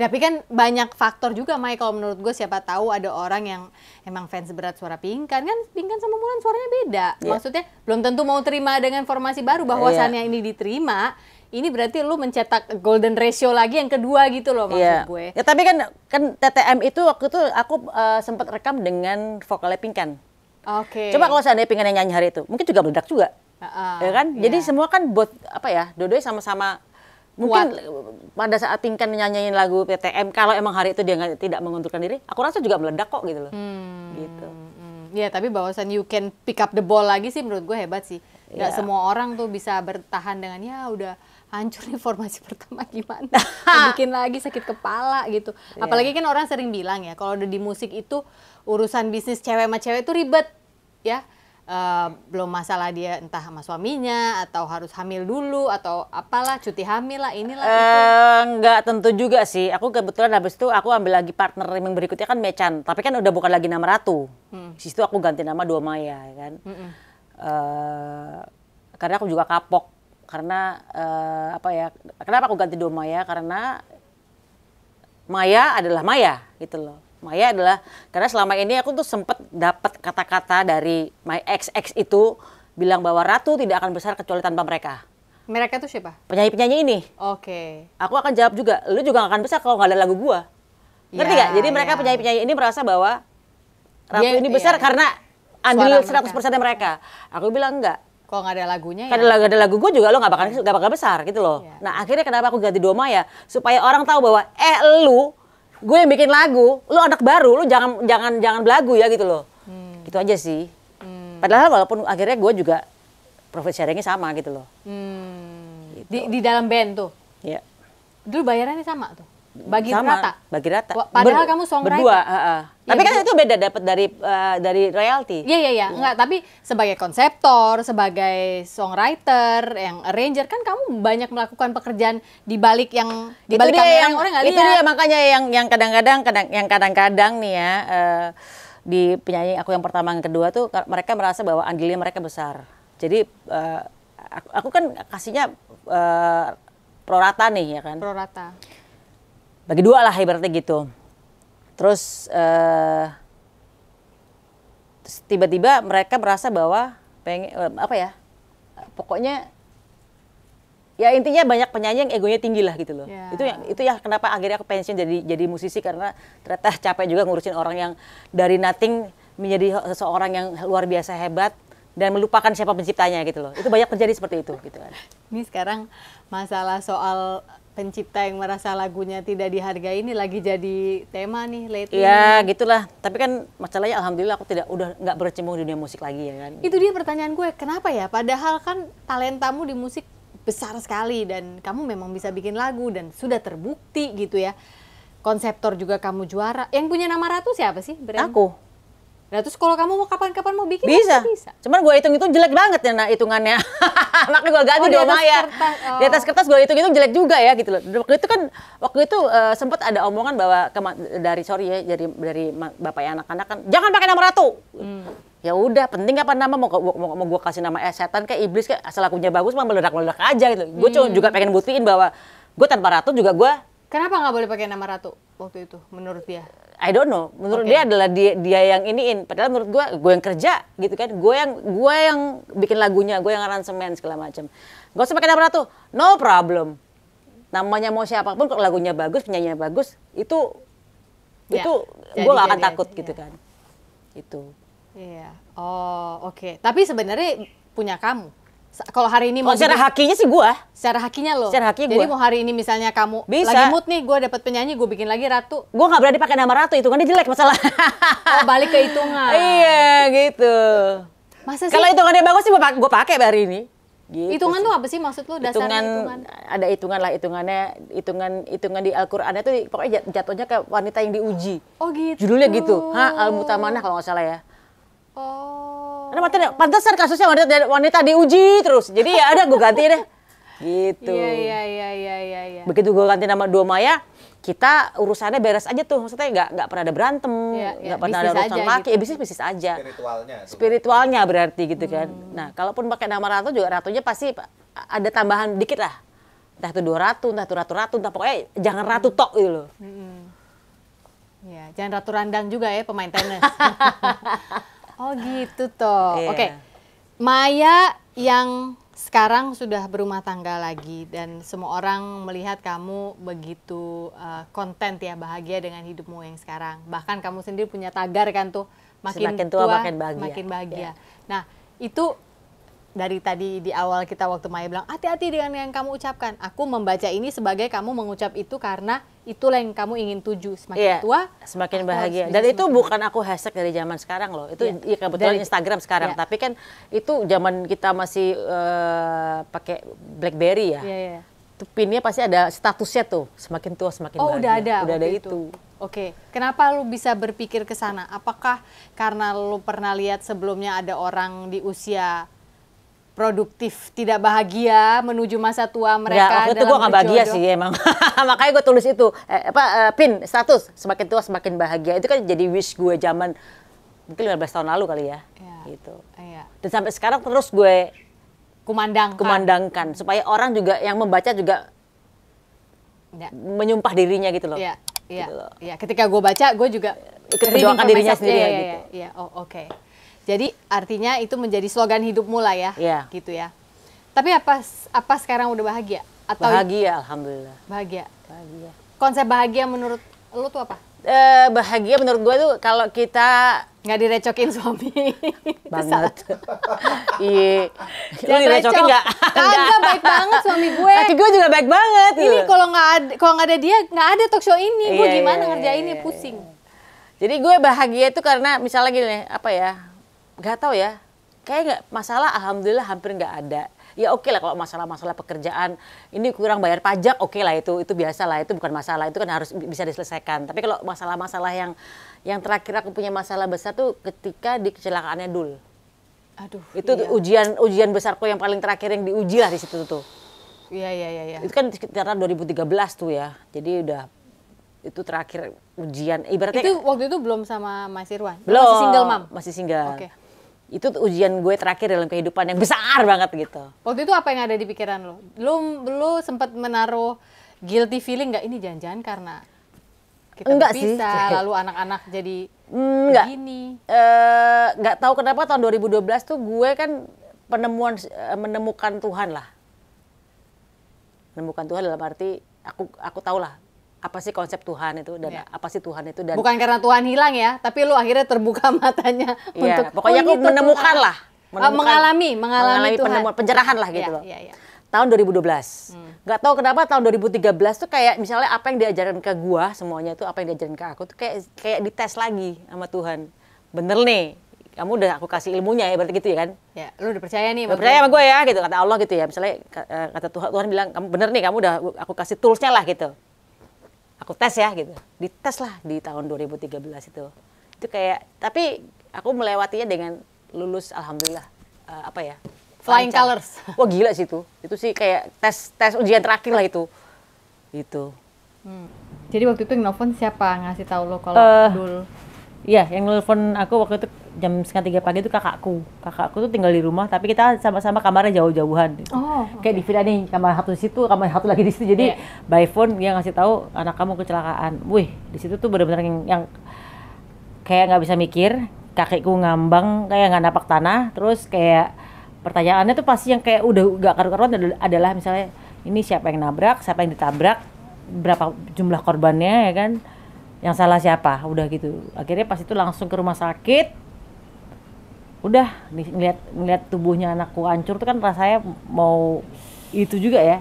Tapi kan banyak faktor juga, Mai. Kalau menurut gue siapa tahu ada orang yang emang fans berat suara Pinkan kan Pinkan sama Mulan suaranya beda. Iya. Maksudnya belum tentu mau terima dengan formasi baru bahwasannya ini diterima. Ini berarti lu mencetak golden ratio lagi yang kedua gitu loh maksud Iya. gue. Ya tapi kan kan TTM itu waktu itu aku eh, sempat rekam dengan vokalnya Pinkan. Oke. Coba kalau seandainya Pinkan yang nyanyi hari itu, mungkin juga meledak juga. Heeh, ya kan? Jadi iya. semua kan buat apa ya? Dua-duanya sama-sama mungkin pada saat Pinkan nyanyiin lagu PTM kalau emang hari itu dia nggak tidak mengundurkan diri, aku rasa juga meledak kok gitu loh. Gitu. Hmm, ya tapi bahwasan you can pick up the ball lagi sih menurut gue hebat sih. Gak Iya. semua orang tuh bisa bertahan dengan ya udah hancur nih formasi pertama gimana. Bikin lagi sakit kepala gitu. Iya. Apalagi kan orang sering bilang ya kalau udah di musik itu urusan bisnis cewek sama cewek itu ribet ya. Eh, belum masalah dia entah sama suaminya atau harus hamil dulu atau apalah cuti hamil lah inilah itu. Eh, nggak tentu juga sih. Aku kebetulan habis itu aku ambil lagi partner yang berikutnya kan Mecan, tapi kan udah bukan lagi nama Ratu. Di situ aku ganti nama Dua Maya, ya kan. Eh, karena aku juga kapok karena eh, apa ya? Kenapa aku ganti Dua Maya? Karena Maya adalah Maya gitu loh. Maya adalah karena selama ini aku tuh sempet dapat kata-kata dari my ex ex itu bilang bahwa Ratu tidak akan besar kecuali tanpa mereka. Mereka tuh siapa? Penyanyi-penyanyi ini Oke. aku akan jawab juga, lu juga gak akan besar kalau nggak ada lagu gua. Ngerti Ya, nggak? Jadi mereka ya. penyanyi-penyanyi ini merasa bahwa Ratu Dia- ini besar iya. karena andil Suara 100% mereka. Aku bilang enggak. Kalau nggak ada lagunya ya. Karena lagu ada lagu gua juga lo nggak bakal nggak bakal besar gitu loh. Iya. Nah akhirnya kenapa aku ganti Doma ya? Supaya orang tahu bahwa eh lu gue yang bikin lagu, lu anak baru, lu jangan jangan jangan belagu ya gitu loh. Hmm. Gitu aja sih. Padahal walaupun akhirnya gue juga profit sharingnya sama gitu loh. Hmm. Di, di dalam band tuh. Ya. Dulu bayarannya sama tuh. Bagi sama, rata. bagi rata. Padahal kamu songwriter. Berdua, heeh. Ya, Tapi kan itu beda dapat dari eh, dari royalti. Iya iya iya, enggak, tapi sebagai konseptor, sebagai songwriter, yang arranger kan kamu banyak melakukan pekerjaan di balik yang di itu balik kamera yang yang orang nggak itu lihat. dia makanya yang yang kadang-kadang kadang yang kadang-kadang nih ya eh, di penyanyi aku yang pertama yang kedua tuh ka- mereka merasa bahwa andilnya mereka besar. Jadi eh, aku, aku kan kasihnya eh, prorata nih ya kan. Pro rata. Bagi dua lah ibaratnya gitu. Terus eh, terus tiba-tiba mereka merasa bahwa pengen eh, apa ya? Pokoknya ya intinya banyak penyanyi yang egonya tinggi lah gitu loh. Ya. Itu yang itu ya kenapa akhirnya aku pensiun jadi jadi musisi karena ternyata capek juga ngurusin orang yang dari nothing menjadi seseorang yang luar biasa hebat dan melupakan siapa penciptanya gitu loh. Itu banyak terjadi seperti itu gitu kan. Ini sekarang masalah soal pencipta yang merasa lagunya tidak dihargai ini lagi jadi tema nih lately. Iya gitulah. Tapi kan masalahnya alhamdulillah aku tidak udah nggak berkecimpung di dunia musik lagi ya kan. Itu dia pertanyaan gue, kenapa ya? Padahal kan talentamu di musik besar sekali dan kamu memang bisa bikin lagu dan sudah terbukti gitu ya. Konseptor juga kamu juara. Yang punya nama Ratu siapa sih? Brand? Aku Nah, terus kalau kamu mau kapan-kapan mau bikin bisa. bisa. Cuman gue hitung itu jelek banget ya nah hitungannya. Makanya gue ganti Oh, di Maya. kertas, oh. Di atas kertas gue hitung itu jelek juga ya gitu loh. Waktu itu kan waktu itu eh, sempat ada omongan bahwa dari sorry ya dari dari ma- bapaknya anak-anak kan jangan pakai nama Ratu. Hmm. Ya udah, penting apa nama mau gua- mau, mau gue kasih nama eh, setan kayak iblis kayak asal lagunya bagus mah meledak-meledak aja gitu. Gue Hmm. juga pengen buktiin bahwa gue tanpa Ratu juga gue Kenapa nggak boleh pakai nama Ratu waktu itu menurut dia? I don't know. Menurut Oke. dia adalah dia, dia yang iniin. Padahal menurut gue, gue yang kerja gitu kan. Gue yang gue yang bikin lagunya, gue yang aransemen segala macam. Gak usah pakai nama Ratu. No problem. Namanya mau siapa pun kalau lagunya bagus, penyanyinya bagus, itu Ya, itu jadi- gue gak akan jadi takut aja, gitu ya. kan. Itu. Iya. Oh, oke. Tapi sebenarnya punya kamu. Kalau hari ini mau Kalau secara bikin- hakinya sih gue. secara hakinya loh. Secara hakinya Jadi gua. mau hari ini misalnya kamu Bisa. lagi mood nih, gue dapet penyanyi, gue bikin lagi Ratu. Gue gak berani pakai nama Ratu, itu kan dia jelek masalah. Oh, balik ke hitungan. iya gitu. Masa sih? Kalau hitungannya bagus sih gue pakai hari ini. Gitu hitungan sih. tuh apa sih maksud lu dasarnya hitungan, hitungan? ada hitungan lah hitungannya hitungan hitungan di Al-Qur'an itu pokoknya jat- jatuhnya ke wanita yang diuji. Oh gitu. Judulnya gitu. Ha Al-Mutamanah kalau nggak salah ya. Oh. Karena pantesan pantesan kasusnya wanita wanita diuji terus. Jadi ya ada gue ganti deh. Gitu. Iya iya iya iya iya. iya. Begitu gue ganti nama Dua Maya, kita urusannya beres aja tuh. Maksudnya nggak nggak pernah ada berantem, Iya, nggak iya, pernah ada urusan aja laki, gitu. ya bisnis bisnis aja. spiritualnya tuh. Spiritualnya berarti gitu kan. Hmm. Nah, kalaupun pakai nama ratu juga ratunya pasti ada tambahan dikit lah. Entah itu dua ratu, entah itu ratu-ratu, entah pokoknya jangan ratu tok gitu loh. Iya, jangan ratu randang juga ya pemain tenis. oh gitu toh. Iya. Oke. Maya yang sekarang sudah berumah tangga lagi dan semua orang melihat kamu begitu uh, konten ya bahagia dengan hidupmu yang sekarang. Bahkan kamu sendiri punya tagar kan tuh makin Semakin tua, makin bahagia. Makin bahagia. Iya. Nah, itu dari tadi di awal kita waktu Maya bilang hati-hati dengan yang kamu ucapkan. Aku membaca ini sebagai kamu mengucap itu karena itulah yang kamu ingin tuju. Semakin Iya, tua, semakin bahagia. Dan itu semakin bukan aku hashtag dari zaman sekarang loh. Itu Iya. ya kebetulan Dari- Instagram sekarang. Iya. Tapi kan itu zaman kita masih eh, pakai BlackBerry ya. Iya, iya. Itu pinnya pasti ada statusnya tuh. Semakin tua semakin Oh, bahagia. udah ada. Udah ada waktu itu. Oke. Kenapa lu bisa berpikir ke sana? Apakah karena lu pernah lihat sebelumnya ada orang di usia produktif tidak bahagia menuju masa tua mereka Enggak, waktu itu gue gak bahagia sih emang. Makanya gue tulis itu. Eh, apa, eh, pin, status. Semakin tua semakin bahagia. Itu kan jadi wish gue zaman mungkin 15 tahun lalu kali ya. Iya. Gitu. Iya. Dan sampai sekarang terus gue Kumandangkan. kumandangkan. Supaya orang juga yang membaca juga Ya. menyumpah dirinya gitu loh. Iya, iya, Gitu loh. iya. Ketika gue baca, gue juga Ikut mendoakan dirinya sendiri Iya, ya, iya, gitu. Iya, iya. oh oke. Jadi artinya itu menjadi slogan hidupmu lah ya, Iya. gitu ya. Tapi apa apa sekarang udah bahagia atau Bahagia, alhamdulillah. bahagia? Bahagia. Konsep bahagia menurut lu tuh apa? Eh, bahagia menurut gue tuh kalau kita Nggak direcokin suami. Banget. Iya. Lu direcokin recok. nggak? Kagak baik banget suami gue. Laki gue juga baik banget. Ini kalau nggak ada kalau nggak ada dia nggak ada talk show ini. Gue Iya, gimana iya, ngerjainnya iya, pusing. Jadi gue bahagia itu karena misalnya gini, apa ya? Gak tahu ya. Kayak nggak masalah, alhamdulillah hampir nggak ada. Ya oke lah kalau masalah-masalah pekerjaan, ini kurang bayar pajak, oke lah itu itu biasa lah, itu bukan masalah, itu kan harus bi- bisa diselesaikan. Tapi kalau masalah-masalah yang yang terakhir aku punya masalah besar tuh ketika di kecelakaannya dul. Aduh. Itu iya. ujian ujian besarku yang paling terakhir yang diuji lah di situ tuh. Iya iya iya. iya. Itu kan sekitar 2013 tuh ya. Jadi udah itu terakhir ujian. Ibaratnya Itu waktu itu belum sama Mas Irwan. Lu belum Masih single mom. Masih single. Oke. Itu ujian gue terakhir dalam kehidupan yang besar banget gitu. Waktu itu apa yang ada di pikiran lo? Lu lu sempat menaruh guilty feeling nggak ini jangan-jangan karena kita Enggak sih. berpisah, lalu anak-anak jadi Enggak. begini. Eh, nggak tahu kenapa tahun 2012 tuh gue kan penemuan eh, menemukan Tuhan lah. Menemukan Tuhan dalam arti aku aku tahu lah apa sih konsep Tuhan itu dan Ya. apa sih Tuhan itu dan Bukan karena Tuhan hilang ya, tapi lu akhirnya terbuka matanya Iya, untuk pokoknya oh, aku ini tuh menemukan Tuhan. lah, Ah, menemukan- mengalami, mengalami, Tuhan. penemuan pencerahan lah gitu Iya, loh. Iya, iya. Tahun 2012. Nggak tahu kenapa tahun 2013 tuh kayak misalnya apa yang diajarkan ke gua semuanya itu apa yang diajarkan ke aku tuh kayak kayak dites lagi sama Tuhan. Bener nih, kamu udah aku kasih ilmunya ya berarti gitu ya kan? Ya, lu udah percaya nih. Udah percaya sama gue ya gitu kata Allah gitu ya. Misalnya eh, kata Tuhan Tuhan bilang kamu bener nih kamu udah aku kasih toolsnya lah gitu. Aku tes ya gitu. Dites lah di tahun 2013 itu. Itu kayak tapi aku melewatinya dengan lulus alhamdulillah eh, apa ya? Flying lancar. colors. Wah gila sih itu. Itu sih kayak tes tes ujian terakhir lah itu. Itu. Jadi waktu itu yang nelfon siapa ngasih tahu lo kalau Eh, dul Iya, yang nelfon aku waktu itu jam setengah tiga pagi itu kakakku. Kakakku tuh tinggal di rumah, tapi kita sama-sama kamarnya jauh-jauhan. gitu. Oh, Kayak di Villa nih, kamar satu di situ, kamar satu lagi di situ. Jadi Iya. by phone dia ngasih tahu anak kamu kecelakaan. Wih, di situ tuh benar-benar yang, yang kayak nggak bisa mikir. Kakekku ngambang kayak nggak napak tanah. Terus kayak pertanyaannya tuh pasti yang kayak udah nggak karu-karuan adalah misalnya ini siapa yang nabrak, siapa yang ditabrak, berapa jumlah korbannya ya kan yang salah siapa? Udah gitu. Akhirnya pas itu langsung ke rumah sakit. Udah nih, ngeliat ngeliat tubuhnya anakku hancur tuh kan rasanya mau itu juga ya.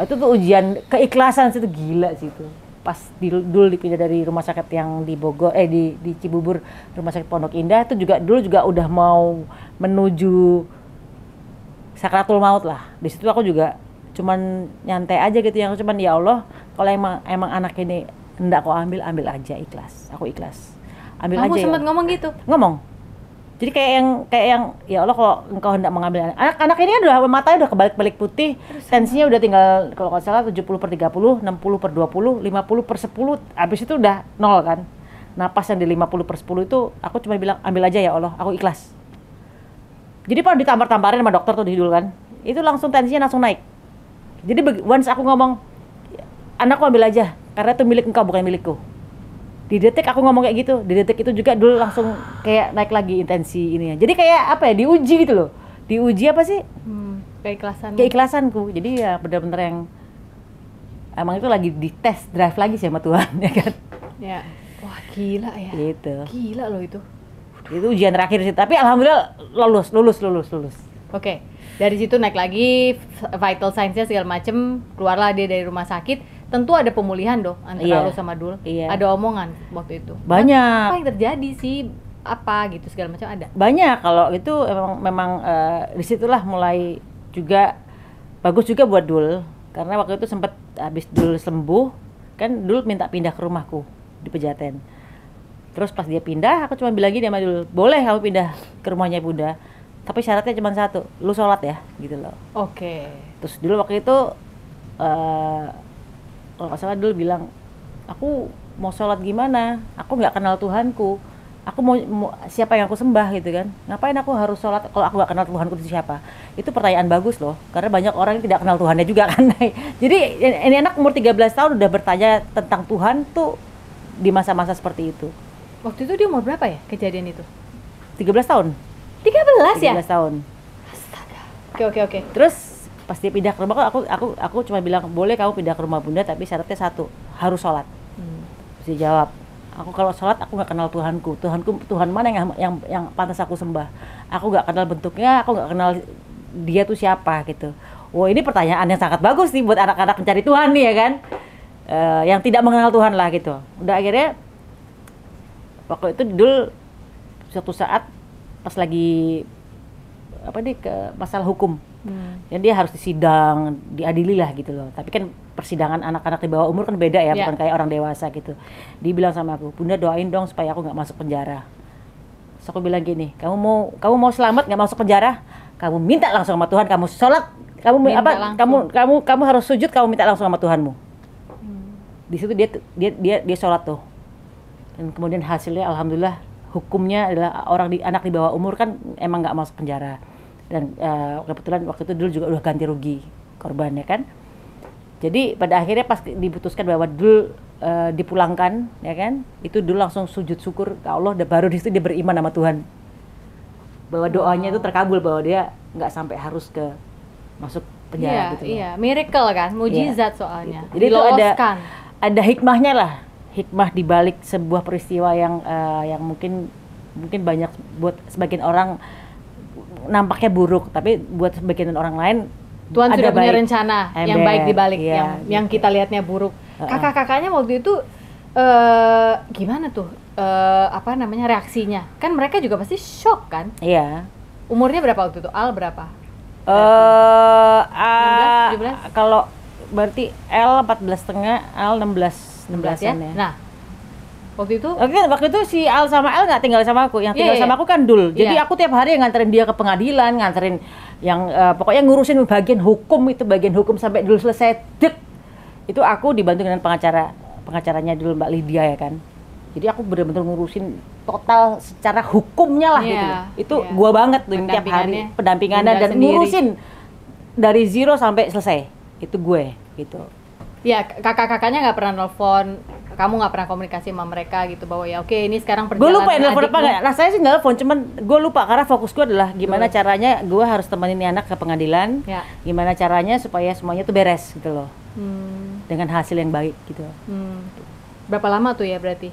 Itu tuh ujian keikhlasan sih itu gila sih itu. Pas di, dulu dipindah dari rumah sakit yang di Bogor eh di di Cibubur rumah sakit Pondok Indah itu juga dulu juga udah mau menuju sakratul maut lah. Di situ aku juga cuman nyantai aja gitu yang cuman ya Allah kalau emang emang anak ini hendak kau ambil ambil aja ikhlas. Aku ikhlas. Ambil Kamu aja ya. sempat Allah. ngomong gitu. ngomong. Jadi kayak yang kayak yang ya Allah kalau engkau hendak mengambil anak anak, ini kan udah matanya udah kebalik-balik putih. Tensinya udah tinggal kalau nggak salah 70 per 30 60 per 20 50 per 10 habis itu udah nol kan? Napas yang di 50 per 10 itu aku cuma bilang ambil aja ya Allah aku ikhlas. Jadi pada ditampar-tamparin sama dokter tuh di dulu kan? Itu langsung tensinya langsung naik. Jadi once aku ngomong anakku ambil aja karena itu milik engkau bukan milikku di detik aku ngomong kayak gitu di detik itu juga dulu langsung kayak naik lagi intensi ininya jadi kayak apa ya diuji gitu loh diuji apa sih Hmm, keikhlasan. keikhlasanku jadi ya bener-bener yang emang itu lagi dites drive lagi sih sama Tuhan ya kan Ya. Wah, gila ya. gitu Gila loh itu. itu ujian terakhir sih tapi alhamdulillah lulus lulus lulus lulus Oke, dari situ naik lagi vital signs-nya segala macem, keluarlah dia dari rumah sakit. Tentu ada pemulihan dong antara Iya. lu sama Dul. Iya. Ada omongan waktu itu. Banyak. Apa yang terjadi sih? Apa gitu segala macam ada. banyak kalau itu memang memang eh, di situlah mulai juga bagus juga buat Dul karena waktu itu sempat habis Dul sembuh kan Dul minta pindah ke rumahku di Pejaten terus pas dia pindah aku cuma bilang gini sama Dul boleh kamu pindah ke rumahnya Bunda tapi syaratnya cuma satu lu sholat ya gitu loh Oke. terus dulu waktu itu eh kalau nggak salah dulu bilang aku mau sholat gimana aku nggak kenal Tuhanku aku mau, mau- siapa yang aku sembah gitu kan ngapain aku harus sholat kalau aku nggak kenal Tuhanku itu siapa itu pertanyaan bagus loh karena banyak orang yang tidak kenal Tuhannya juga kan jadi ini anak umur 13 tahun udah bertanya tentang Tuhan tuh di masa-masa seperti itu Waktu itu dia umur berapa ya kejadian itu? 13 tahun 13 ya? 13 tahun Astaga. Oke oke oke. Terus pas dia pindah ke rumah aku aku aku cuma bilang boleh kamu pindah ke rumah bunda tapi syaratnya satu harus sholat. Hmm. Terus dia jawab aku kalau sholat aku nggak kenal Tuhanku Tuhanku Tuhan mana yang yang yang pantas aku sembah aku nggak kenal bentuknya aku nggak kenal dia tuh siapa gitu. Wah ini pertanyaan yang sangat bagus nih buat anak-anak mencari Tuhan nih ya kan Eh, yang tidak mengenal Tuhan lah gitu. Udah akhirnya waktu itu dulu suatu saat pas lagi apa nih ke masalah hukum Hmm. dan dia harus disidang, diadili lah gitu loh. Tapi kan persidangan anak-anak di bawah umur kan beda ya, Ya. bukan kayak orang dewasa gitu. Dia bilang sama aku, bunda doain dong supaya aku nggak masuk penjara. Terus aku bilang gini, kamu mau kamu mau selamat nggak masuk penjara? Kamu minta langsung sama Tuhan, kamu sholat, kamu mi- Minta apa? langsung. Kamu kamu kamu harus sujud, kamu minta langsung sama Tuhanmu. Hmm. Di situ dia dia dia dia sholat tuh. Dan kemudian hasilnya alhamdulillah hukumnya adalah orang di anak di bawah umur kan emang nggak masuk penjara dan eh, kebetulan waktu itu dulu juga udah ganti rugi korbannya kan? Jadi pada akhirnya pas diputuskan bahwa dulu eh, dipulangkan ya kan? Itu dulu langsung sujud syukur ke Allah dan baru di situ dia beriman sama Tuhan. Bahwa doanya itu terkabul bahwa dia nggak sampai harus ke masuk penjara Iya, gitu loh. iya, miracle kan, mujizat soalnya. Jadi itu ada ada hikmahnya lah, hikmah di balik sebuah peristiwa yang eh, yang mungkin mungkin banyak buat sebagian orang nampaknya buruk, tapi buat sebagian orang lain Tuhan ada sudah punya rencana yang Ember, baik di balik iya, yang yang gitu. kita lihatnya buruk. Kakak-kakaknya waktu itu eh gimana tuh? eh apa namanya reaksinya? Kan mereka juga pasti shock kan? Iya. Umurnya berapa waktu itu? Al berapa? Eh 16, 17? kalau berarti L 14 setengah, L 16 16 ya. ya. Nah, waktu itu Oke, waktu itu si Al sama L nggak tinggal sama aku. Yang Iya, tinggal iya. sama aku kan Dul. Jadi Iya. aku tiap hari nganterin dia ke pengadilan, nganterin yang eh, pokoknya ngurusin bagian hukum itu bagian hukum sampai Dul selesai. Dek. Itu aku dibantu dengan pengacara pengacaranya dulu Mbak Lydia ya kan. Jadi aku benar-benar ngurusin total secara hukumnya lah Iya, gitu. loh. Itu iya. gua banget tuh tiap hari pendampingannya dan sendiri. ngurusin dari zero sampai selesai. Itu gue gitu. Ya kakak-kakaknya nggak pernah nelfon, kamu nggak pernah komunikasi sama mereka gitu bahwa ya oke ini sekarang Gue perjalanan lupa ya nelfon apa. Nah saya sih nelfon, cuman gue lupa karena fokus gue adalah gimana Hmm. caranya gue harus temenin anak ke pengadilan. Ya. Gimana caranya supaya semuanya tuh beres gitu loh. Hmm, Dengan hasil yang baik gitu. hmm. Berapa lama tuh ya berarti?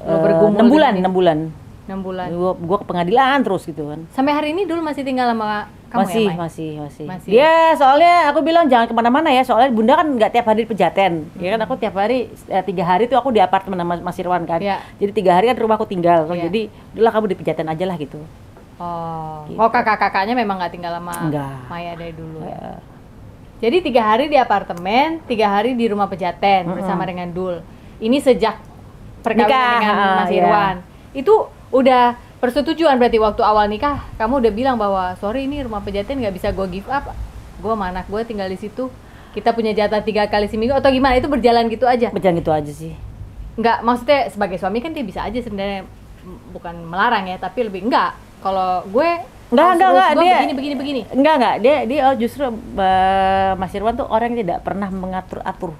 Eh, enam bulan, enam bulan. Enam bulan. Gue gue ke pengadilan terus gitu kan. Sampai hari ini dulu masih tinggal sama kamu masih, ya, Mai? masih, masih, Masih. Dia soalnya aku bilang jangan ke mana-mana ya, soalnya bunda kan nggak tiap hari di pejaten, ya kan aku tiap hari eh, tiga hari tuh aku di apartemen sama Mas Irwan kan, Iya. jadi tiga hari kan di rumahku tinggal, Iya. jadi udahlah kamu di pejaten aja lah gitu. Oh, Gitu. oh kakak-kakaknya memang nggak tinggal sama Enggak. Maya dari dulu. ya? Jadi tiga hari di apartemen, tiga hari di rumah pejaten Mm-mm. bersama dengan Dul. Ini sejak perkawinan Nikah, dengan Mas iya. Irwan. Itu udah persetujuan berarti waktu awal nikah kamu udah bilang bahwa sorry ini rumah pejaten nggak bisa gue give up. Gue sama anak gue tinggal di situ. Kita punya jatah tiga kali seminggu atau gimana? Itu berjalan gitu aja. Berjalan gitu aja sih. Nggak, maksudnya sebagai suami kan dia bisa aja sebenarnya bukan melarang ya, tapi lebih enggak. Kalau gue Enggak, enggak, enggak, dia- begini begini begini. Enggak enggak, dia dia oh, justru eh, Mas Irwan tuh orang yang tidak pernah mengatur-atur.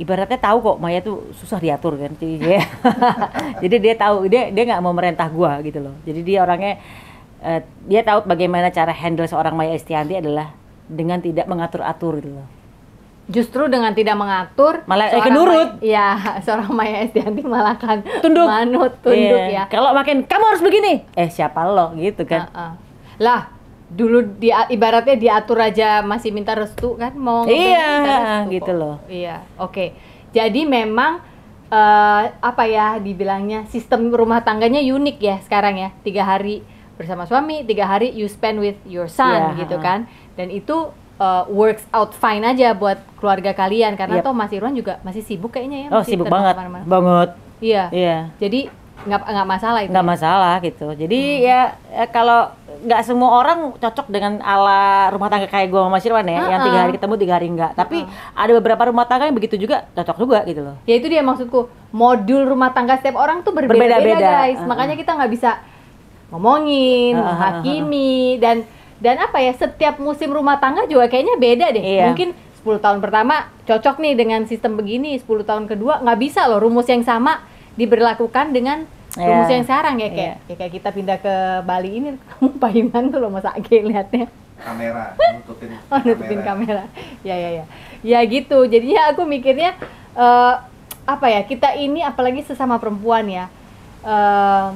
Ibaratnya tahu kok Maya tuh susah diatur kan. Jadi dia Jadi dia tahu dia dia nggak mau merentah gua gitu loh. Jadi dia orangnya eh, dia tahu bagaimana cara handle seorang Maya Estianti adalah dengan tidak mengatur-atur gitu loh. Justru dengan tidak mengatur Malah, eh, kenurut. Iya, seorang Maya Estianti malah kan Tunduk. manut, tunduk Iya. ya. Kalau makin kamu harus begini. Eh siapa lo gitu kan. Heeh. Lah, dulu di ibaratnya diatur aja masih minta restu kan mau Iya, restu gitu kok. loh. Iya, oke. Jadi memang eh, apa ya dibilangnya sistem rumah tangganya unik ya sekarang ya. Tiga hari bersama suami, tiga hari you spend with your son Iya, gitu kan. Dan itu eh, works out fine aja buat keluarga kalian karena Yep. toh Mas Irwan juga masih sibuk kayaknya ya. Oh sibuk banget, ke mana-mana. banget. Iya. Iya. Jadi nggak nggak masalah itu. nggak ya? masalah gitu. Jadi ya, ya kalau nggak semua orang cocok dengan ala rumah tangga kayak gua sama Mas Irwan ya, yang tiga hari ketemu tiga hari enggak. Tapi ada beberapa rumah tangga yang begitu juga cocok juga gitu loh. Ya itu dia maksudku. Modul rumah tangga setiap orang tuh berbeda-beda Berbeda-beda. guys. Uh-uh. Makanya kita nggak bisa ngomongin, Uh-uh, menghakimi dan dan apa ya setiap musim rumah tangga juga kayaknya beda deh. Iya. Mungkin 10 tahun pertama cocok nih dengan sistem begini, 10 tahun kedua nggak bisa loh rumus yang sama diberlakukan dengan rumus Iya. yang sekarang ya kayak ya kayak kita pindah ke Bali ini kamu pahiman tuh loh Mas Age lihatnya. kamera nutupin Oh, nutupin kamera. Ya ya ya. Ya gitu. Jadinya aku mikirnya eh, apa ya? Kita ini apalagi sesama perempuan ya. eh,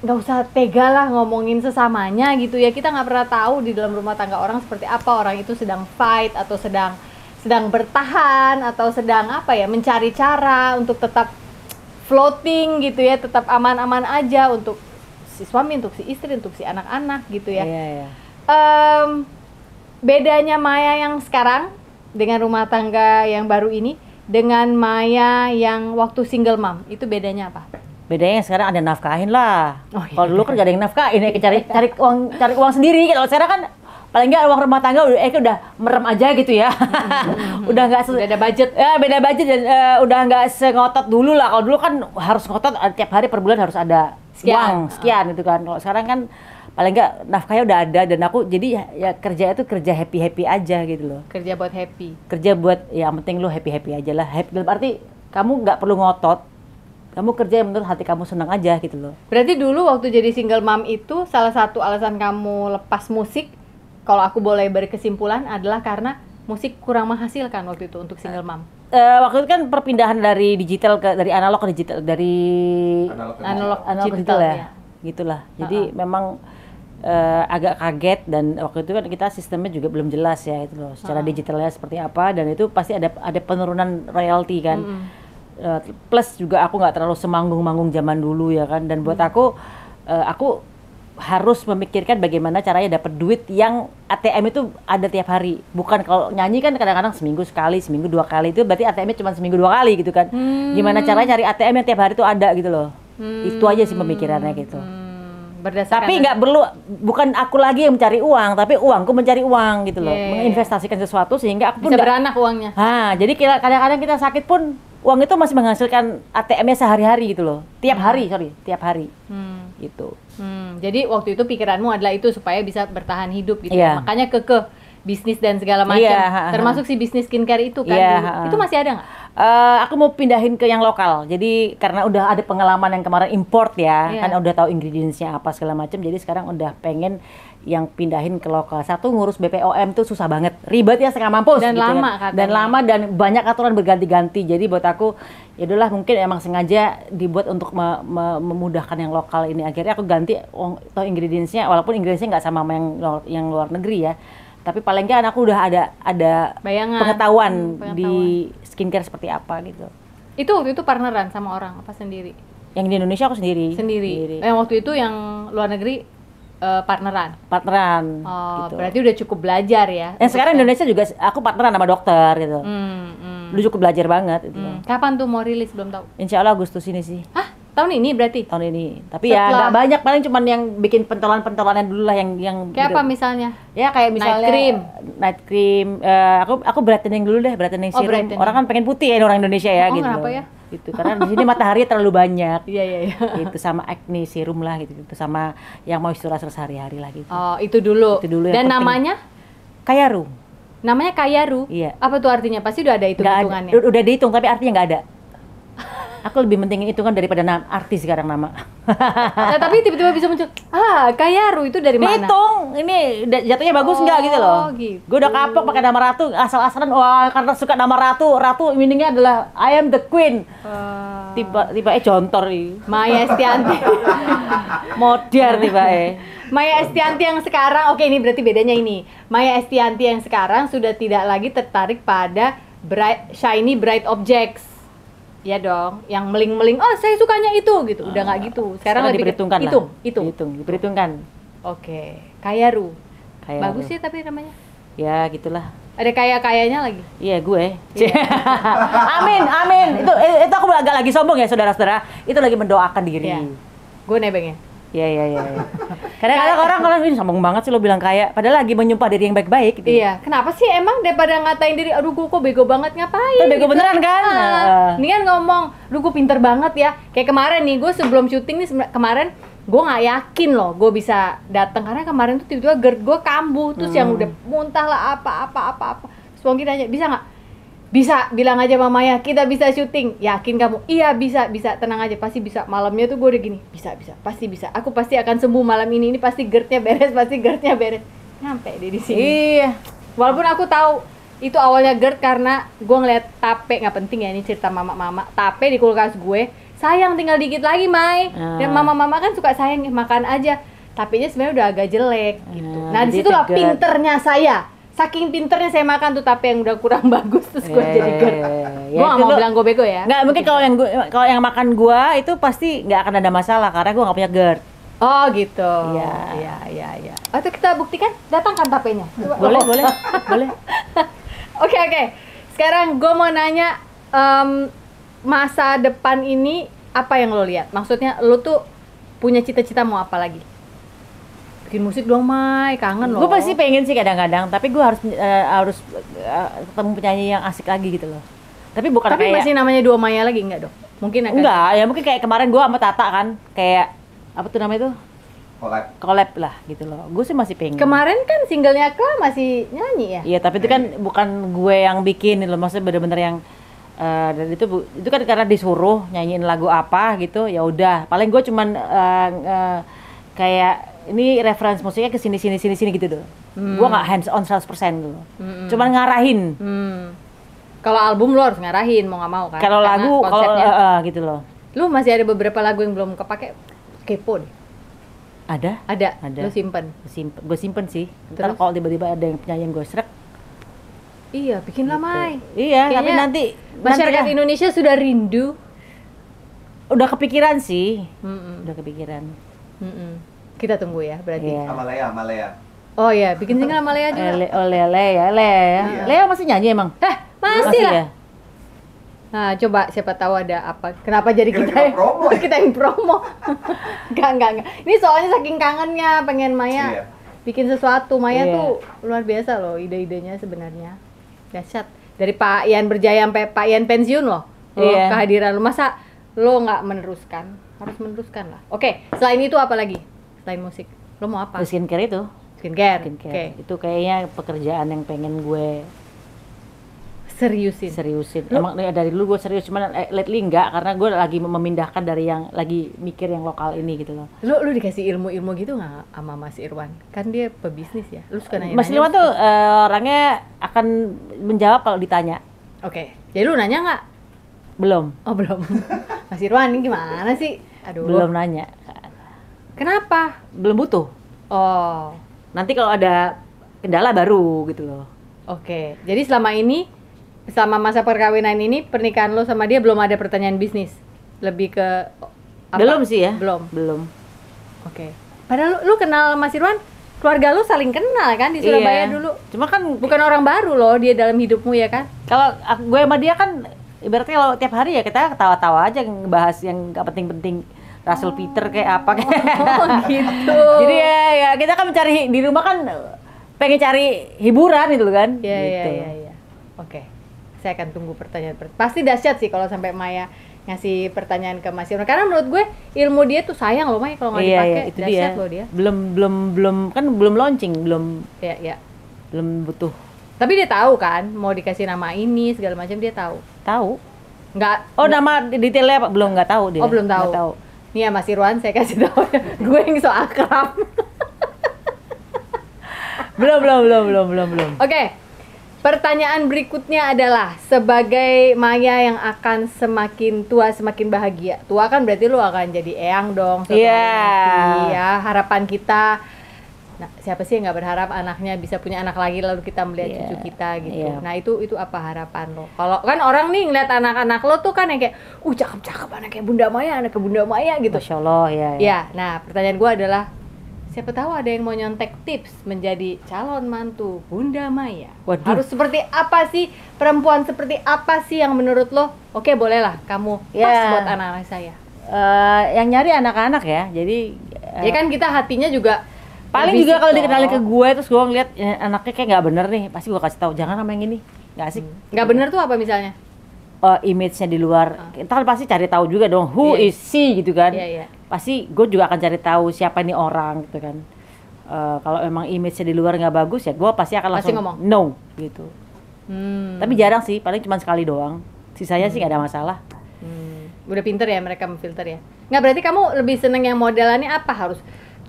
nggak usah tega lah ngomongin sesamanya gitu ya. Kita nggak pernah tahu di dalam rumah tangga orang seperti apa orang itu sedang fight atau sedang sedang bertahan atau sedang apa ya mencari cara untuk tetap floating gitu ya, tetap aman-aman aja untuk si suami, untuk si istri, untuk si anak-anak gitu ya. Iya, iya. Em, bedanya Maya yang sekarang dengan rumah tangga yang baru ini dengan Maya yang waktu single mom itu bedanya apa? Bedanya sekarang ada nafkahin lah. Oh, iya. Kalau dulu kan gak ada yang nafkahin ya, cari cari uang cari uang sendiri. Kalau sekarang kan paling nggak uang rumah tangga udah eh udah merem aja gitu ya. udah nggak se- Udah ada budget. Ya beda budget dan eh, udah nggak sengotot dulu lah. Kalau dulu kan harus ngotot eh, tiap hari per bulan harus ada Sekian. uang sekian gitu kan. Kalau sekarang kan paling nggak nafkahnya udah ada dan aku jadi ya, ya kerja itu kerja happy happy aja gitu loh. Kerja buat happy. Kerja buat ya yang penting lu happy happy aja lah. Happy dalam arti kamu nggak perlu ngotot. Kamu kerja yang menurut hati kamu senang aja gitu loh. Berarti dulu waktu jadi single mom itu salah satu alasan kamu lepas musik kalau aku boleh berkesimpulan adalah karena musik kurang menghasilkan waktu itu untuk single mom. Eh, waktu itu kan perpindahan dari digital ke dari analog ke digital dari Analog ke Analog analog ke digital, digital ya, ya. gitulah. Jadi memang eh, agak kaget dan waktu itu kan kita sistemnya juga belum jelas ya itu loh, secara digitalnya seperti apa dan itu pasti ada ada penurunan royalti kan. Eh, plus juga aku nggak terlalu semanggung-manggung zaman dulu ya kan dan buat aku eh, aku harus memikirkan bagaimana caranya dapat duit yang ATM itu ada tiap hari. Bukan kalau nyanyi kan kadang-kadang seminggu sekali, seminggu dua kali itu berarti ATM-nya cuma seminggu dua kali gitu kan. Gimana caranya cari ATM yang tiap hari itu ada gitu loh. Itu aja sih pemikirannya gitu. Hmm, berdasarkan Tapi nggak perlu bukan aku lagi yang mencari uang, tapi uangku mencari uang gitu loh. Iya, iya, iya. Menginvestasikan sesuatu sehingga aku pun bisa nggak- beranak uangnya. Ah, jadi kita- kadang-kadang kita sakit pun uang itu masih menghasilkan ATM-nya sehari-hari gitu loh. Tiap hari, sorry, tiap hari. Hmm. Gitu. Hmm, jadi waktu itu pikiranmu adalah itu supaya bisa bertahan hidup gitu. Iya. ya. Makanya kekeh bisnis dan segala macam. Iya, ha. Termasuk si bisnis skincare itu kan. Iya, dulu. ha. Itu masih ada nggak? Eh, aku mau pindahin ke yang lokal. Jadi karena udah ada pengalaman yang kemarin import ya, Iya. kan udah tahu ingredientsnya apa segala macam. Jadi sekarang udah pengen yang pindahin ke lokal. Satu ngurus BPOM tuh susah banget, ribet ya setengah mampus. Dan gitu lama kan. katanya. Dan lama dan banyak aturan berganti-ganti. Jadi buat aku ya udahlah mungkin emang sengaja dibuat untuk me- me- memudahkan yang lokal ini. Akhirnya aku ganti tahu ingredientsnya, walaupun ingredientsnya nggak sama sama yang luar, yang luar negeri ya. Tapi paling nggak aku udah ada ada Bayangan. pengetahuan Hmm, pengetahuan. di skincare seperti apa gitu. Itu waktu itu partneran sama orang apa sendiri? Yang di Indonesia aku sendiri. Sendiri. Yang waktu itu yang luar negeri eh, partneran. Partneran Oh, gitu. berarti udah cukup belajar ya. Yang sekarang Indonesia juga aku partneran sama dokter gitu. Hmm, hmm, Dulu cukup belajar banget gitu. hmm. Kapan tuh mau rilis belum tahu? Insya Allah Agustus ini sih Hah? Tahun ini berarti? tahun ini. Tapi ya Setelah- nggak banyak paling cuman yang bikin pentolan-pentolan dulu lah yang yang Kayak gitu. apa misalnya? Ya kayak misalnya cream. night cream. Eh, aku aku brightening dulu deh, brightening Oh, serum. brightening. Orang kan pengen putih ya orang Indonesia ya Oh, gitu. kenapa ya? Gitu karena di sini matahari terlalu banyak. Iya iya iya. gitu sama acne serum lah gitu, gitu sama yang moisturizer sehari-hari lah gitu. Oh, itu dulu. Itu dulu Dan namanya? Kayaru. Namanya Kayaru. Iya. Apa tuh artinya? Pasti udah ada itu hitungannya. udah dihitung tapi artinya nggak ada. Aku lebih mentingin itu kan daripada nama artis sekarang nama. Nah, tapi tiba-tiba bisa muncul, ah Kayaru itu dari mana? Hitung, ini jatuhnya bagus nggak gitu loh. Oh, gitu. Gue udah kapok pakai nama Ratu, asal-asalan wah karena suka nama Ratu, Ratu meaningnya adalah I am the queen. Eh, Tiba tiba eh jontor nih. Maya Estianti. Modern tiba eh. Maya Estianti yang sekarang, oke ini berarti bedanya ini. Maya Estianti yang sekarang sudah tidak lagi tertarik pada bright, shiny bright objects. Ya dong, yang meling-meling, oh saya sukanya itu gitu. Udah nggak gitu. Sekarang lebih ke- diperhitungkan lah. Hitung, hitung. Dihitung, diperhitungkan. Oke, Kayaru. Kayak Bagus ya tapi namanya. Ya gitulah. Ada kaya-kayanya lagi. Iya gue. amin, amin. Itu eh, itu aku agak lagi sombong ya saudara-saudara. Itu lagi mendoakan diri. Iya. Gue nebeng ya. Iya iya iya. iya. Kadang-kadang orang kalau ini sombong banget sih lo bilang kaya, padahal lagi menyumpah diri yang baik-baik. Gitu. Iya, kenapa sih emang daripada ngatain diri, aduh gue kok bego banget ngapain? Itu bego beneran kan? Ah, Nah. Mendingan ngomong, lu gue pinter banget ya. Kayak kemarin nih, gue sebelum syuting nih kemarin gue nggak yakin loh gue bisa datang karena kemarin tuh tiba-tiba GERD gue kambuh terus yang udah muntah lah apa apa apa apa terus Wongki nanya bisa nggak bisa bilang aja sama Maya kita bisa syuting. Yakin kamu? Iya bisa bisa. Tenang aja pasti bisa. Malamnya tuh gue udah gini bisa bisa pasti bisa. Aku pasti akan sembuh malam ini ini pasti GERD-nya beres pasti GERD-nya beres. Nyampe deh di sini. Iya. Walaupun aku tahu itu awalnya GERD karena gue ngeliat tape nggak penting ya ini cerita mama-mama tape di kulkas gue sayang tinggal dikit lagi Mai. Dan Ah. mama-mama kan suka sayang makan aja. Tapenya sebenarnya udah agak jelek gitu. Ah, nah jadi di situlah pinternya saya saking pinternya saya makan tuh tape yang udah kurang bagus terus gue Eh, jadi GERD ya gue gak itu mau lo- bilang gue bego ya Nggak, mungkin kalau yang gua, kalau yang makan gua itu pasti nggak akan ada masalah karena gua nggak punya GERD. oh gitu Iya. iya iya iya atau kita buktikan datangkan tapenya Coba. Boleh, Oh. boleh, boleh. Oke oke. Sekarang gue mau nanya em, masa depan ini apa yang lo lihat? Maksudnya lo tuh punya cita-cita mau apa lagi? Bikin musik dong, Mai. Kangen loh. Gue pasti pengen sih kadang-kadang, tapi gue harus eh, harus eh, ketemu penyanyi yang asik lagi gitu loh. Tapi bukan Tapi kayak masih namanya dua Maya lagi enggak dong? Mungkin akan. enggak, ya mungkin kayak kemarin gue sama Tata kan, kayak apa tuh namanya tuh collab collab lah gitu loh. Gue sih masih pengen. Kemarin kan singlenya Kla masih nyanyi ya? Iya, tapi itu kan bukan gue yang bikin loh, maksudnya bener-bener yang eh, dan itu itu kan karena disuruh nyanyiin lagu apa gitu, ya udah. Paling gue cuman eh, eh, kayak ini reference musiknya ke sini sini sini sini gitu doh. Gue nggak hands on 100% gitu. Cuman ngarahin. Hmm. Kalau album lo harus ngarahin mau nggak mau kan? Kalau lagu kalau eh, gitu loh. Lu masih ada beberapa lagu yang belum kepake kepo deh. Ada? Ada. Ada. Lu simpen. Simpen, gue simpen sih. Ntar Terus? kalau tiba-tiba ada yang penyanyi gue serak. Iya, bikin lah, Mai. Iya, tapi Kayaknya nanti Masyarakat nanti. Indonesia sudah rindu. udah kepikiran sih. Mm-mm. Udah kepikiran. Mm-mm. Kita tunggu ya berarti. Iya. sama Lea sama Lea Oh ya, bikin single sama Lea juga. Le, oh Lele ya, Le ya. Iya. Leo masih nyanyi emang? Eh, masih lah. ya? Nah, coba siapa tahu ada apa. Kenapa jadi Kita kita, yang- promo. kita yang promo? enggak, enggak, enggak. Ini soalnya saking kangennya pengen Maya Iya. bikin sesuatu. Maya Iya. tuh luar biasa loh ide-idenya sebenarnya. Dahsyat. Dari Pak Ian berjaya sampai Pak Ian pensiun loh. Lo Iya. kehadiran lo masa lo nggak meneruskan? Harus meneruskan lah. Oke, selain itu apa lagi? Selain musik, lo mau apa? Skincare itu. Skincare. Skincare. Oke. Itu kayaknya pekerjaan yang pengen gue Seriusin. seriusin. Lu- Emang dari dulu gue serius, cuman eh, lately enggak karena gue lagi memindahkan dari yang lagi mikir yang lokal ini gitu loh. Lu lu dikasih ilmu-ilmu gitu nggak sama Mas Irwan? Kan dia pebisnis ya. Lu suka nanya. Mas Ilwan tuh eh, orangnya akan menjawab kalau ditanya. Oke. Jadi lu nanya nggak? Belum, Oh belum. Mas Irwan ini gimana sih? Aduh. belum nanya. Kenapa? Belum butuh. Oh. Nanti kalau ada kendala baru gitu loh. Oke. Jadi selama ini selama masa perkawinan ini pernikahan lo sama dia belum ada pertanyaan bisnis. Lebih ke apa? Belum sih ya. Belum. Belum. Oke. Padahal lu, lu kenal Mas Irwan, keluarga lu saling kenal kan di Surabaya Iya. dulu. Cuma kan Bukan orang baru loh dia dalam hidupmu ya kan? kalau gue sama dia kan ibaratnya kalau tiap hari ya kita ketawa-tawa aja ngebahas yang gak penting-penting Russell Peter kayak apa kayak Oh gitu. jadi ya, ya kita kan mencari di rumah kan pengen cari hiburan gitu kan Iya iya Gitu. iya iya. Oke. Saya akan tunggu pertanyaan. per- Pasti dahsyat sih kalau sampai Maya ngasih pertanyaan ke Mas Irwan. Karena menurut gue ilmu dia tuh sayang loh Maya kalau nggak iya dipakai. iya itu dia loh dia. belum belum belum kan belum launching belum Iya iya. belum butuh Tapi dia tahu kan mau dikasih nama ini segala macam dia tahu. tahu Nggak. Oh nama detailnya apa? Belum nggak tahu dia. Oh belum tahu. Nggak tahu. Nih ya Mas Irwan saya kasih tahu. gue yang so akrab. Belum belum belum belum belum belum. Oke. Pertanyaan berikutnya adalah sebagai Maya yang akan semakin tua semakin bahagia. Tua kan berarti lu akan jadi eyang dong Iya. nanti, ya. Harapan kita Nah, siapa sih yang nggak berharap anaknya bisa punya anak lagi lalu kita melihat Iya. cucu kita gitu. Iya. Nah, itu itu apa harapan lo? Kalau kan orang nih ngeliat anak-anak lo tuh kan yang kayak, "Uh, cakep-cakep anak kayak Bunda Maya, anak kayak Bunda Maya" gitu. Masya Allah ya. Ya, nah pertanyaan gue adalah siapa tahu ada yang mau nyontek tips menjadi calon mantu Bunda Maya. Waduh. Harus seperti apa sih perempuan seperti apa sih yang menurut lo? Oke bolehlah kamu pas Ya. buat anak-anak saya. Eh, yang nyari anak-anak ya. Jadi eh, Ya kan kita hatinya juga paling juga kalau dikenalin ke gue terus gue ngeliat eh, anaknya kayak nggak bener nih, pasti gue kasih tahu jangan sama yang ini. Nggak asik. nggak bener tuh apa misalnya? Eh, image-nya di luar. Kita kan pasti cari tahu juga dong who Iya. is she gitu kan. Iya iya. Pasti gue juga akan cari tahu siapa ini orang gitu kan. Eh, kalau emang image-nya di luar nggak bagus ya gue pasti akan Pasti langsung ngomong. no gitu. Hmm. Tapi jarang sih, paling cuma sekali doang. Sisanya sih nggak ada masalah. Hmm. Udah pinter ya mereka memfilter ya. Nggak berarti kamu lebih seneng yang modelannya apa harus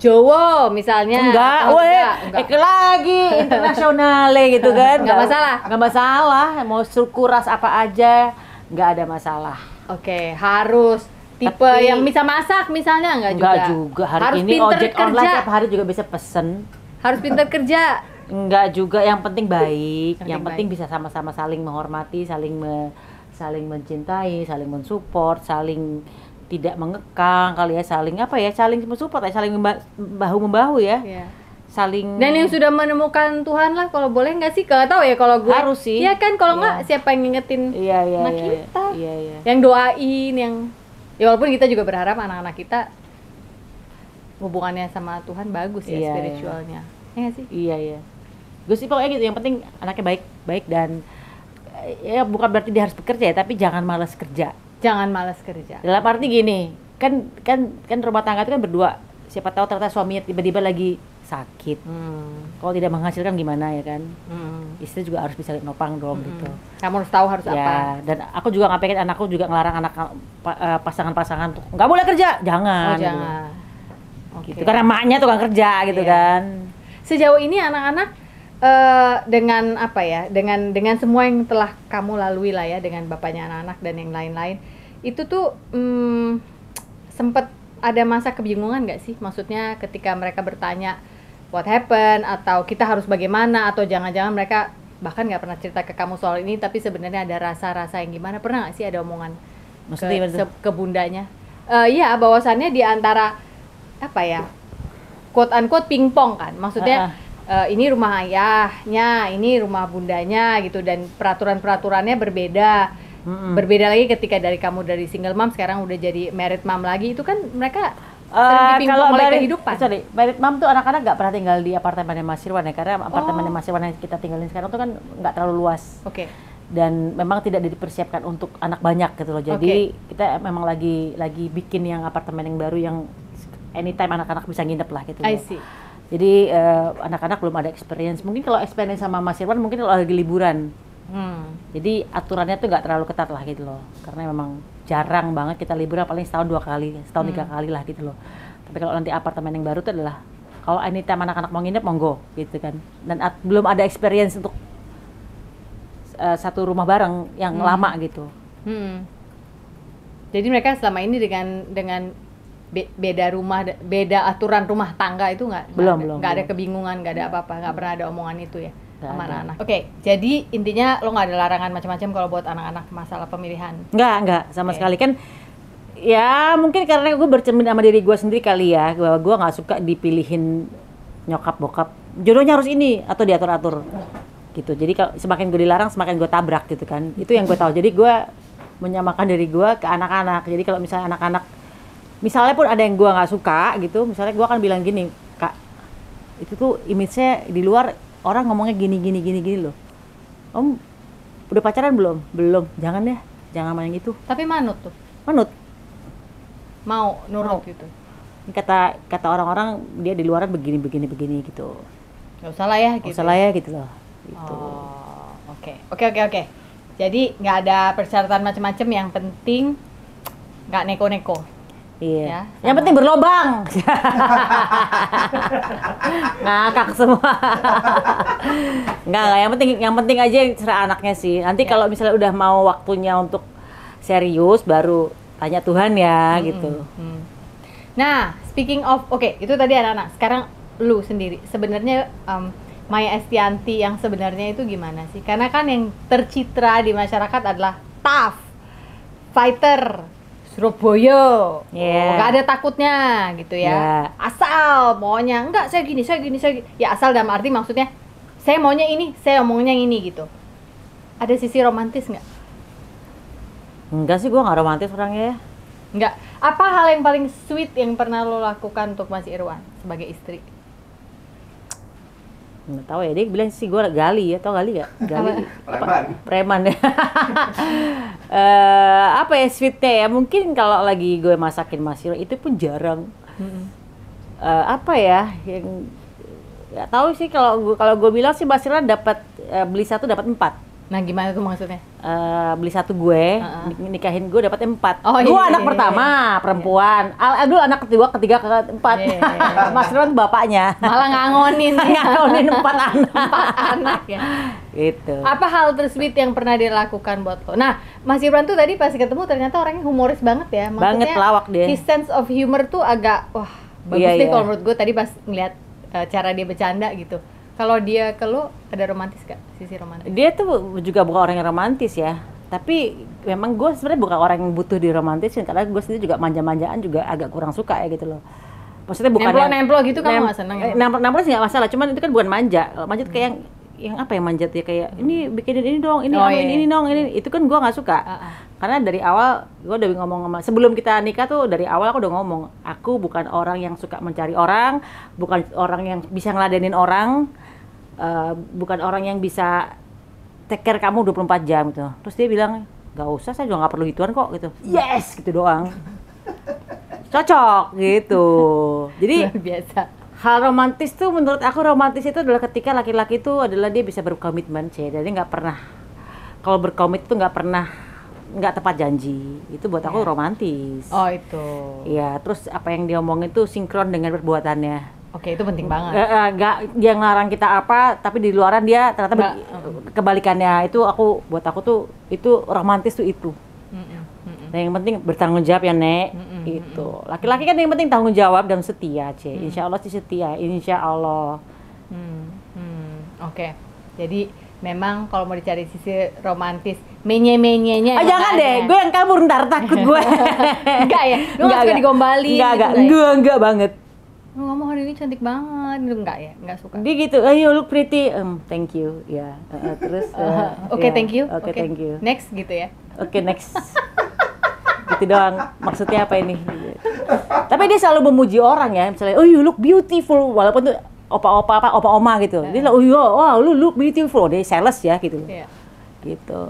Jowo misalnya enggak, atau weh, enggak, enggak. eh, lagi internasional gitu kan. Enggak masalah. Enggak masalah, mau suku ras apa aja, enggak ada masalah. Oke, harus tipe Tapi- yang bisa masak misalnya enggak, Enggak juga. juga, hari harus ini ojek kerja. online tiap hari juga bisa pesen. Harus pinter kerja. Enggak juga, yang penting baik, Penting yang penting baik. bisa sama-sama saling menghormati, saling me- saling mencintai, saling mensupport, saling tidak mengekang kali ya, saling apa ya, saling mensupport ya, saling memba- bahu membahu ya, Iya. saling Dan yang sudah menemukan Tuhan lah kalau boleh nggak sih? Kalau tahu ya kalau gue Harus sih. Iya kan kalau Iya. nggak siapa yang ngingetin iya iya anak iya, kita? iya iya. Yang doain yang ya walaupun kita juga berharap anak-anak kita hubungannya sama Tuhan bagus ya Iya, iya. spiritualnya. Ya nggak sih? Iya iya. Gue sih pokoknya gitu. Yang penting anaknya baik, baik dan eh, ya bukan berarti dia harus bekerja ya, tapi jangan malas kerja. Jangan malas kerja. Dalam arti gini, kan kan kan rumah tangga itu kan berdua. Siapa tahu ternyata suaminya tiba-tiba lagi sakit. Hmm. Kalau tidak menghasilkan gimana ya kan? Hmm. Istri juga harus bisa nopang dong gitu. Kamu harus tahu harus apa. Ya, dan aku juga nggak pengen anakku juga ngelarang anak eh, pasangan-pasangan tuh nggak boleh kerja, jangan. Oh jangan. Gitu. Oke. Gitu. Karena maknya tukang kerja gitu Iya. kan. Sejauh ini anak-anak eh, dengan apa ya? Dengan dengan semua yang telah kamu lalui lah ya dengan bapaknya anak-anak dan yang lain-lain. Itu tuh hmm, sempet ada masa kebingungan nggak sih? Maksudnya ketika mereka bertanya what happened atau kita harus bagaimana atau jangan-jangan mereka bahkan nggak pernah cerita ke kamu soal ini tapi sebenarnya ada rasa-rasa yang gimana pernah nggak sih ada omongan Maksudnya ke, ke bundanya Eh, iya bahwasannya di antara apa ya quote unquote pingpong kan maksudnya eh, ini rumah ayahnya ini rumah bundanya gitu dan peraturan peraturannya berbeda. Mm-mm. berbeda lagi ketika dari kamu dari single mom sekarang udah jadi married mom lagi. Itu kan mereka sering dipingpong oleh married- kehidupan. sorry, married mom tuh anak-anak nggak pernah tinggal di apartemennya Mas Irwan ya karena apartemennya Oh. Mas Irwan yang kita tinggalin sekarang tuh kan nggak terlalu luas. Oke. Dan memang tidak dipersiapkan untuk anak banyak gitu loh. Jadi kita memang lagi lagi bikin yang apartemen yang baru yang anytime anak-anak bisa nginep lah gitu I loh. see jadi eh, anak-anak belum ada experience mungkin kalau experience sama Mas Irwan mungkin kalau lagi liburan hmm. jadi aturannya tuh nggak terlalu ketat lah gitu loh karena memang jarang banget kita liburan paling setahun dua kali setahun tiga Hmm. kali lah gitu loh tapi kalau nanti apartemen yang baru tuh adalah kalau anytime anak-anak mau nginep monggo gitu kan dan at- belum ada experience untuk eh, satu rumah bareng yang Hmm. lama gitu Hmm. Jadi mereka selama ini dengan dengan be- beda rumah, beda aturan rumah tangga itu nggak? Belum, ada- belum, nggak ada kebingungan, nggak ada apa-apa, nggak pernah ada omongan itu ya Nggak sama anak-anak. Oke, jadi intinya lo nggak ada larangan macam-macam kalau buat anak-anak masalah pemilihan. nggak nggak sama Oke. sekali. Kan ya mungkin karena gue bercermin sama diri gue sendiri kali ya bahwa gue nggak suka dipilihin nyokap bokap. Jodohnya harus ini atau diatur atur gitu. Jadi kalau semakin gue dilarang semakin gue tabrak gitu kan. Itu yang gue tahu. Jadi gue menyamakan diri gue ke anak-anak. Jadi kalau misalnya anak-anak misalnya pun ada yang gue nggak suka gitu misalnya gue akan bilang gini kak itu tuh image-nya di luar orang ngomongnya gini gini gini gini loh om udah pacaran belum belum jangan deh jangan main gitu Tapi manut tuh, manut mau nurut Mau. gitu. Ini kata kata orang-orang dia di luaran begini begini begini gitu Gak usah lah ya nggak gitu. usah lah ya gitu loh gitu Oh, oke. Oke, oke, oke. Jadi nggak ada persyaratan macam-macam yang penting nggak neko-neko. Iya. Ya, yang penting berlobang. Ngakak semua. Enggak, enggak, yang penting yang penting aja serah anaknya sih. Nanti Ya. kalau misalnya udah mau waktunya untuk serius baru tanya Tuhan ya gitu. Hmm. Nah, speaking of, oke itu tadi anak-anak. Sekarang lu sendiri, sebenarnya em, Maya Estianti yang sebenarnya itu gimana sih? Karena kan yang tercitra di masyarakat adalah tough, fighter, Surabaya, Yeah. Oh, nggak ada takutnya gitu ya. Yeah. Asal maunya enggak saya gini, saya gini, saya gini. Ya asal dalam arti maksudnya saya maunya ini, saya omongnya ini gitu. Ada sisi romantis nggak? Enggak sih gua nggak romantis orangnya ya. Enggak. Apa hal yang paling sweet yang pernah lo lakukan untuk Mas Irwan sebagai istri? Nggak tahu ya, dia bilang sih gua gali ya, tau gali gak? Gali. Preman. preman ya. Eh, apa ya sweetnya ya? Mungkin kalau lagi gue masakin masiro itu pun jarang. Eh, apa ya yang nggak tahu sih kalau gue kalau gue bilang sih masiro dapat eh, beli satu dapat empat. Nah, gimana tuh maksudnya? Eh, beli satu gue nik- nikahin gue dapat empat. Oh, gue iya, anak iya, pertama perempuan. Al dulu anak kedua, ketiga, keempat. Iya, iya, iya. Mas Ron bapaknya. Malah ngangonin. Ngalonin empat anak. Empat anak ya. Gitu. Apa hal tersweet yang pernah dia lakukan buat lo? Nah, Mas Irwan tuh tadi pas ketemu ternyata orangnya humoris banget ya. Banget, lawak dia. His sense of humor tuh agak wah bagus Iya, deh iya. kalau menurut gue tadi pas ngeliat eh, cara dia bercanda gitu. Kalau dia ke lo ada romantis gak? Sisi romantis? dia tuh juga bukan orang yang romantis ya tapi memang gue sebenarnya bukan orang yang butuh diromantisin karena gue sendiri juga manja-manjaan juga agak kurang suka ya gitu loh maksudnya bukan Nemplo-nemplo gitu kamu nem- nggak seneng ya? eh, nemplo nemplo sih nggak masalah cuman itu kan bukan manja manja tuh kayak yang yang apa yang manjat ya kayak ini bikinin ini dong ini Oh, anuin iya. ini dong ini itu kan gue nggak suka Ah, ah. karena dari awal gue udah ngomong sama sebelum kita nikah tuh dari awal aku udah ngomong aku bukan orang yang suka mencari orang bukan orang yang bisa ngeladenin orang eh, bukan orang yang bisa take care kamu 24 jam gitu. Terus dia bilang nggak usah saya juga nggak perlu gituan kok gitu. Yes gitu doang. Cocok gitu. Jadi biasa. hal romantis tuh menurut aku romantis itu adalah ketika laki-laki itu adalah dia bisa berkomitmen sih jadi nggak pernah kalau berkomit itu nggak pernah nggak tepat janji. Itu buat aku romantis. Oh itu. Iya, terus apa yang dia omongin tuh sinkron dengan perbuatannya. Oke itu penting banget. Eh, eh, Nggak dia ngelarang kita apa, tapi di luaran dia ternyata Nggak, kebalikannya. Itu aku buat aku tuh itu romantis tuh itu. Mm-mm, mm-mm. Nah, yang penting bertanggung jawab ya, Nek. Mm-mm, Itu. Laki-laki kan yang penting tanggung jawab dan setia, C. Mm. Insya Allah sih setia, insya Allah. Hmm, hmm, Oke, jadi memang kalau mau dicari sisi romantis, menye-menyenya Ah, emang jangan deh, gue yang kabur ntar takut gue. Enggak ya? Lu nggak suka digombalin Enggak, gitu enggak, nggak ya? enggak, enggak banget. Lu ngomong hari ini cantik banget, gitu enggak ya? Enggak suka. Dia gitu, ayo look pretty, um, thank you, ya. Uh, uh, terus, uh, Oke, ya, thank you. Oke, thank you. Next gitu ya. Oke, next. gitu doang. Maksudnya apa ini? Tapi dia selalu memuji orang ya, misalnya, oh you look beautiful, walaupun tuh opa-opa apa, opa-oma gitu. Dia bilang, oh iya, wow, lu look beautiful. Dia sales ya, gitu. Iya. Gitu.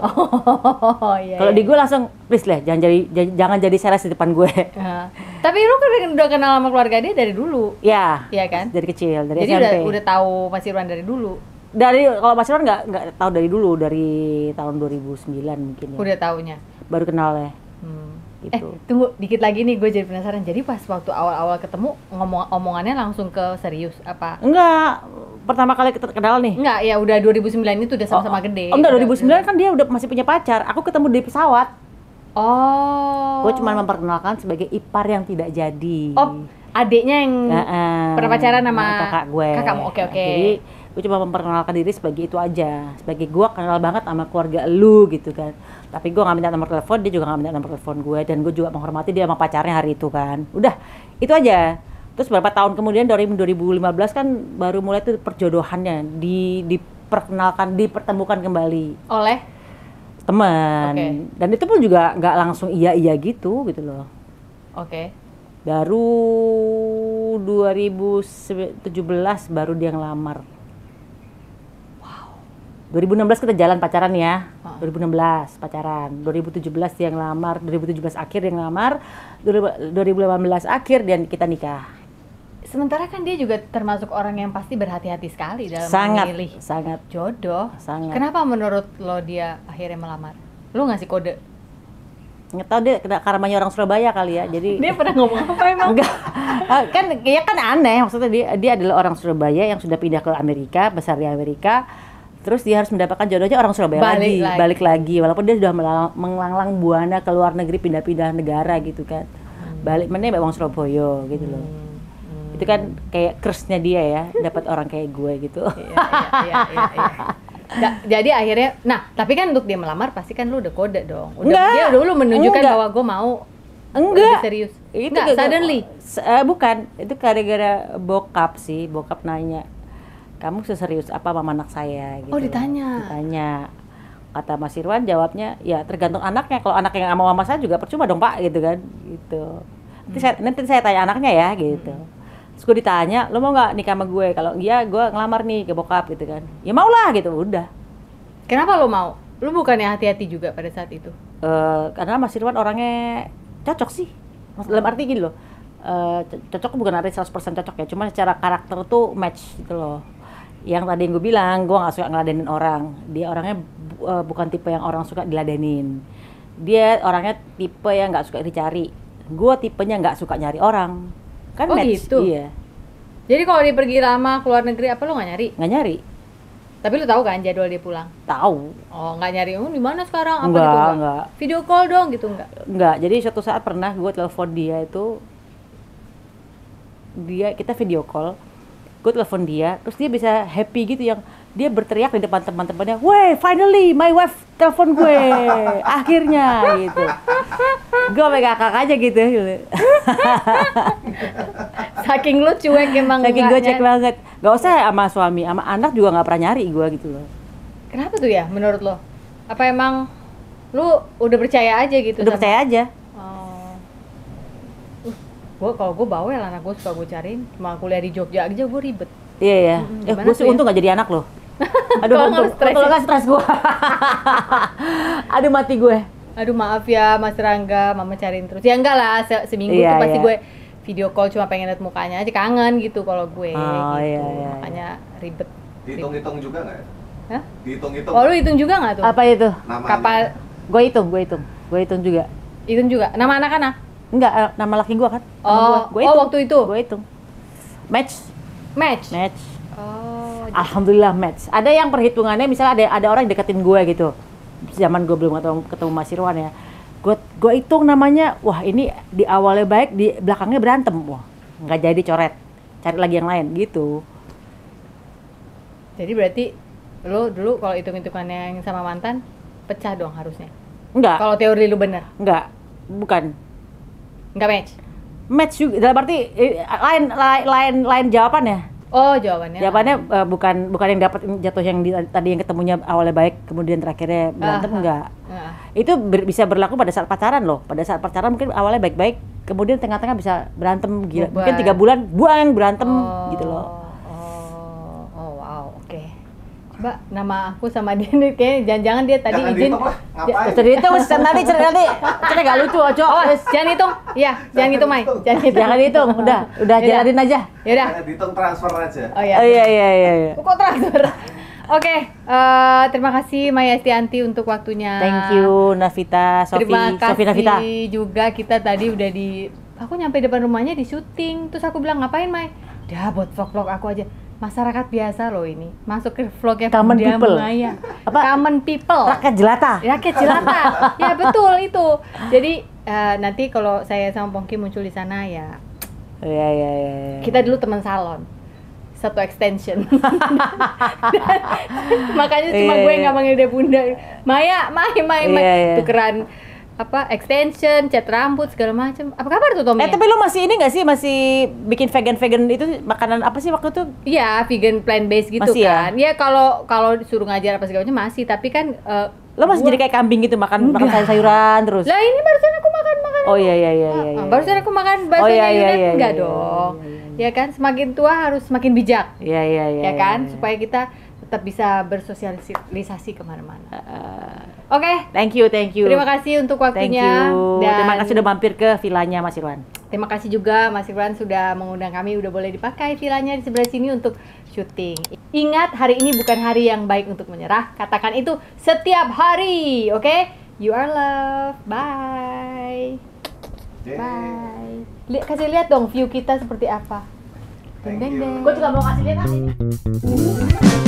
Oh, iya. Kalau iya. di gue langsung, please lah, jangan jadi jangan jadi sales di depan gue. Nah, Tapi lu kan udah kenal sama keluarga dia dari dulu. ya. Iya kan? Dari kecil, dari Jadi SMP. udah udah tahu Mas Irwan dari dulu. dari kalau Mas Irwan nggak nggak tahu dari dulu dari tahun 2009 mungkin ya. Udah taunya. Baru kenal ya. Hmm. Gitu. Eh, tunggu dikit lagi nih gue jadi penasaran. Jadi pas waktu awal-awal ketemu ngomong omongannya langsung ke serius apa? Enggak, pertama kali kita kenal nih. Enggak, ya udah 2009 itu udah sama-sama gede. Oh, enggak, Udah- 2009 kan dia udah masih punya pacar. Aku ketemu di pesawat. Oh. Gue cuma memperkenalkan sebagai ipar yang tidak jadi. Oh, adiknya yang Heeh. pernah pacaran sama kakak gue. kakakmu. Oke, oke. Jadi gue cuma memperkenalkan diri sebagai itu aja. Sebagai gue kenal banget sama keluarga lu gitu kan. Tapi gue nggak minta nomor telepon, dia juga nggak minta nomor telepon gue. Dan gue juga menghormati dia sama pacarnya hari itu kan. Udah, itu aja. Terus beberapa tahun kemudian dari 2015 kan baru mulai tuh perjodohannya di diperkenalkan, dipertemukan kembali oleh teman. Oke. Dan itu pun juga nggak langsung iya iya gitu gitu loh. Oke. Baru 2017 baru dia ngelamar. Wow. 2016 kita jalan pacaran ya. Ah. 2016 pacaran. 2017 dia ngelamar, 2017 akhir dia ngelamar, 2018 akhir dan kita nikah. Sementara kan dia juga termasuk orang yang pasti berhati-hati sekali dalam Sangat, memilih sangat, jodoh. sangat. Kenapa menurut lo dia akhirnya melamar? Lu ngasih kode. nggak tahu dia kena karamanya orang Surabaya kali ya jadi Dia pernah ngomong apa emang? enggak Eh, kan ya kan aneh maksudnya dia dia adalah orang Surabaya yang sudah pindah ke Amerika besar di Amerika terus dia harus mendapatkan jodohnya orang Surabaya Balik lagi, lagi. balik lagi walaupun dia sudah melanglang buana ke luar negeri pindah-pindah negara gitu kan balik mana memang Surabaya gitu loh itu kan kayak curse-nya dia ya dapat orang kayak gue gitu Iya, iya, iya, iya. Da- jadi akhirnya, nah tapi kan untuk dia melamar pasti kan lu udah kode dong. Udah, Enggak. Dia udah lu menunjukkan Enggak. bahwa gue mau Enggak. lebih serius. Itu Enggak, suddenly. Eh, bukan, itu gara-gara bokap sih, bokap nanya, kamu seserius apa sama anak saya? Gitu Oh, ditanya. Ditanya. Kata Mas Irwan jawabnya, ya tergantung anaknya. Kalau anak yang sama saya juga percuma dong Pak, gitu kan? Gitu. Nanti saya, nanti saya tanya anaknya ya, gitu. Terus gue ditanya, lo mau nggak nikah sama gue? Kalau iya, gue ngelamar nih ke bokap gitu kan. Ya mau lah gitu, udah. Kenapa lo mau? Lu bukannya hati-hati juga pada saat itu? Eh, karena Mas Irwan orangnya cocok sih. Dalam arti gini loh. eh, co- cocok bukan arti 100% cocok ya, cuma secara karakter tuh match gitu loh. Yang tadi yang gue bilang, gue nggak suka ngeladenin orang. Dia orangnya bu- eh, bukan tipe yang orang suka diladenin. Dia orangnya tipe yang nggak suka dicari. Gue tipenya nggak suka nyari orang. Kan Oh, match. gitu? Iya, Jadi kalau dia pergi lama ke luar negeri apa lo nggak nyari? nggak nyari. Tapi lu tahu kan jadwal dia pulang? Tahu. Oh nggak nyari, oh di mana sekarang? Apa Enggak, gitu enggak. Video call dong gitu enggak? Enggak, jadi suatu saat pernah gue telepon dia itu dia kita video call gue telepon dia terus dia bisa happy gitu yang dia berteriak di depan teman-temannya, "Weh, finally my wife telepon gue." Akhirnya gitu. Gue kakak aja gitu. Saking lu cuek emang Saking gue cek banget. Gak usah sama suami, sama anak juga nggak pernah nyari gue gitu loh. Kenapa tuh ya menurut lo? Apa emang lu udah percaya aja gitu? Udah sama- percaya aja. Gua kalau gua bawel anak gua suka gua cariin, cuma kuliah di Jogja aja gua ribet. Iya ya. Mm-mm, Eh, gimana gue sih ya? untung gak jadi anak loh. Aduh, untung. Kalau ya? nggak stres gue. Aduh mati gue. Aduh maaf ya Mas Rangga, mama cariin terus. Ya enggak lah, se- seminggu Iya, tuh pasti iya. gue video call cuma pengen lihat mukanya aja kangen gitu kalau gue Oh, gitu. iya, iya, Makanya ribet. Dihitung-hitung juga nggak ya? Hah? Dihitung-hitung. Oh lu hitung juga nggak tuh? Apa itu? namanya. Kapal Gue hitung, gue hitung. Gue hitung juga. hitung juga. Nama anak-anak? Enggak, eh, nama laki gue kan. Nama Oh, gua. Gua oh, waktu itu? Gue hitung. Match, Match. match. Oh, Alhamdulillah match. Ada yang perhitungannya misalnya ada ada orang yang deketin gue gitu. Zaman gue belum ketemu, ketemu Mas Irwan ya. Gue gue hitung namanya, wah ini di awalnya baik, di belakangnya berantem. Wah, nggak jadi coret. Cari lagi yang lain gitu. jadi berarti lu dulu kalau hitung-hitungannya yang sama mantan pecah dong harusnya. Enggak, Kalau teori lu bener, enggak. Bukan. Nggak match. Match juga dalam arti eh, lain lain lain, lain jawabannya. Oh jawabannya. Jawabannya eh, bukan bukan yang dapat jatuh yang di- tadi yang ketemunya awalnya baik kemudian terakhirnya berantem Aha. enggak. Nah, Itu ber- bisa berlaku pada saat pacaran loh. Pada saat pacaran mungkin awalnya baik-baik, kemudian tengah-tengah bisa berantem gila. Bubar. Mungkin tiga bulan buang berantem oh, gitu loh. Oh, oh wow, oke. Coba nama aku sama dia nih kayaknya jangan-jangan dia tadi Jangan izin. dihitung lah, ngapain? Nanti cerita nanti cerita gak lucu ojo. Oh, jangan hitung. Iya, jangan hitung, Mai. Jangan hitung. Jangan dihitung, udah udah Yaudah. jalanin aja. Yaudah. Jangan dihitung transfer aja. Oh ya. Oh iya iya iya. iya. Kok transfer? Oke, eh, terima kasih Maya Estianti untuk waktunya. Thank you Navita, Sofi, Terima kasih Sofi Navita. juga kita tadi udah di aku nyampe depan rumahnya di syuting terus aku bilang ngapain Mai? Dah buat vlog-vlog aku aja. Masyarakat biasa loh ini. Masuk ke vlognya Common Bunda people. Maya. Apa? Common people. Rakyat jelata. Rakyat jelata. ya betul itu. Jadi eh, nanti kalau saya sama Pongki muncul di sana ya iya iya. iya. kita dulu teman salon satu extension makanya cuma Iya, gue iya. nggak manggil dia bunda Maya Maya Maya, Maya. Iya, iya. tukeran apa extension cat rambut segala macam apa kabar tuh Tommy Eh tapi lu masih ini gak sih masih bikin vegan vegan itu makanan apa sih waktu itu? Iya, vegan plant based gitu Masih ya? kan. Ya kalau kalau disuruh ngajar apa segala macam masih, tapi kan eh, Lo masih gua- jadi kayak kambing gitu makan makan Enggak. sayur-sayuran terus. Lah ini barusan aku makan makan. Oh iya iya iya iya. Ah, iya. barusan aku makan bakso Oh, iya, iya, iya, enggak iya, dong. iya, Ya kan semakin tua harus semakin bijak. Iya iya iya. ya kan iya. supaya kita tetap bisa bersosialisasi ke mana-mana. Eh, Oke, thank you thank you. terima kasih untuk Thank waktunya you. dan Terima kasih udah mampir ke villanya Mas Irwan. terima kasih juga Mas Irwan sudah mengundang kami, udah boleh dipakai vilanya di sebelah sini untuk syuting. Ingat hari ini bukan hari yang baik untuk menyerah, katakan itu setiap hari, oke? You are love. Bye. Bye. Li- kasih lihat dong view kita seperti apa. Thank Deng, deng, you. deng. Gue juga mau kasih lihat ah, ini.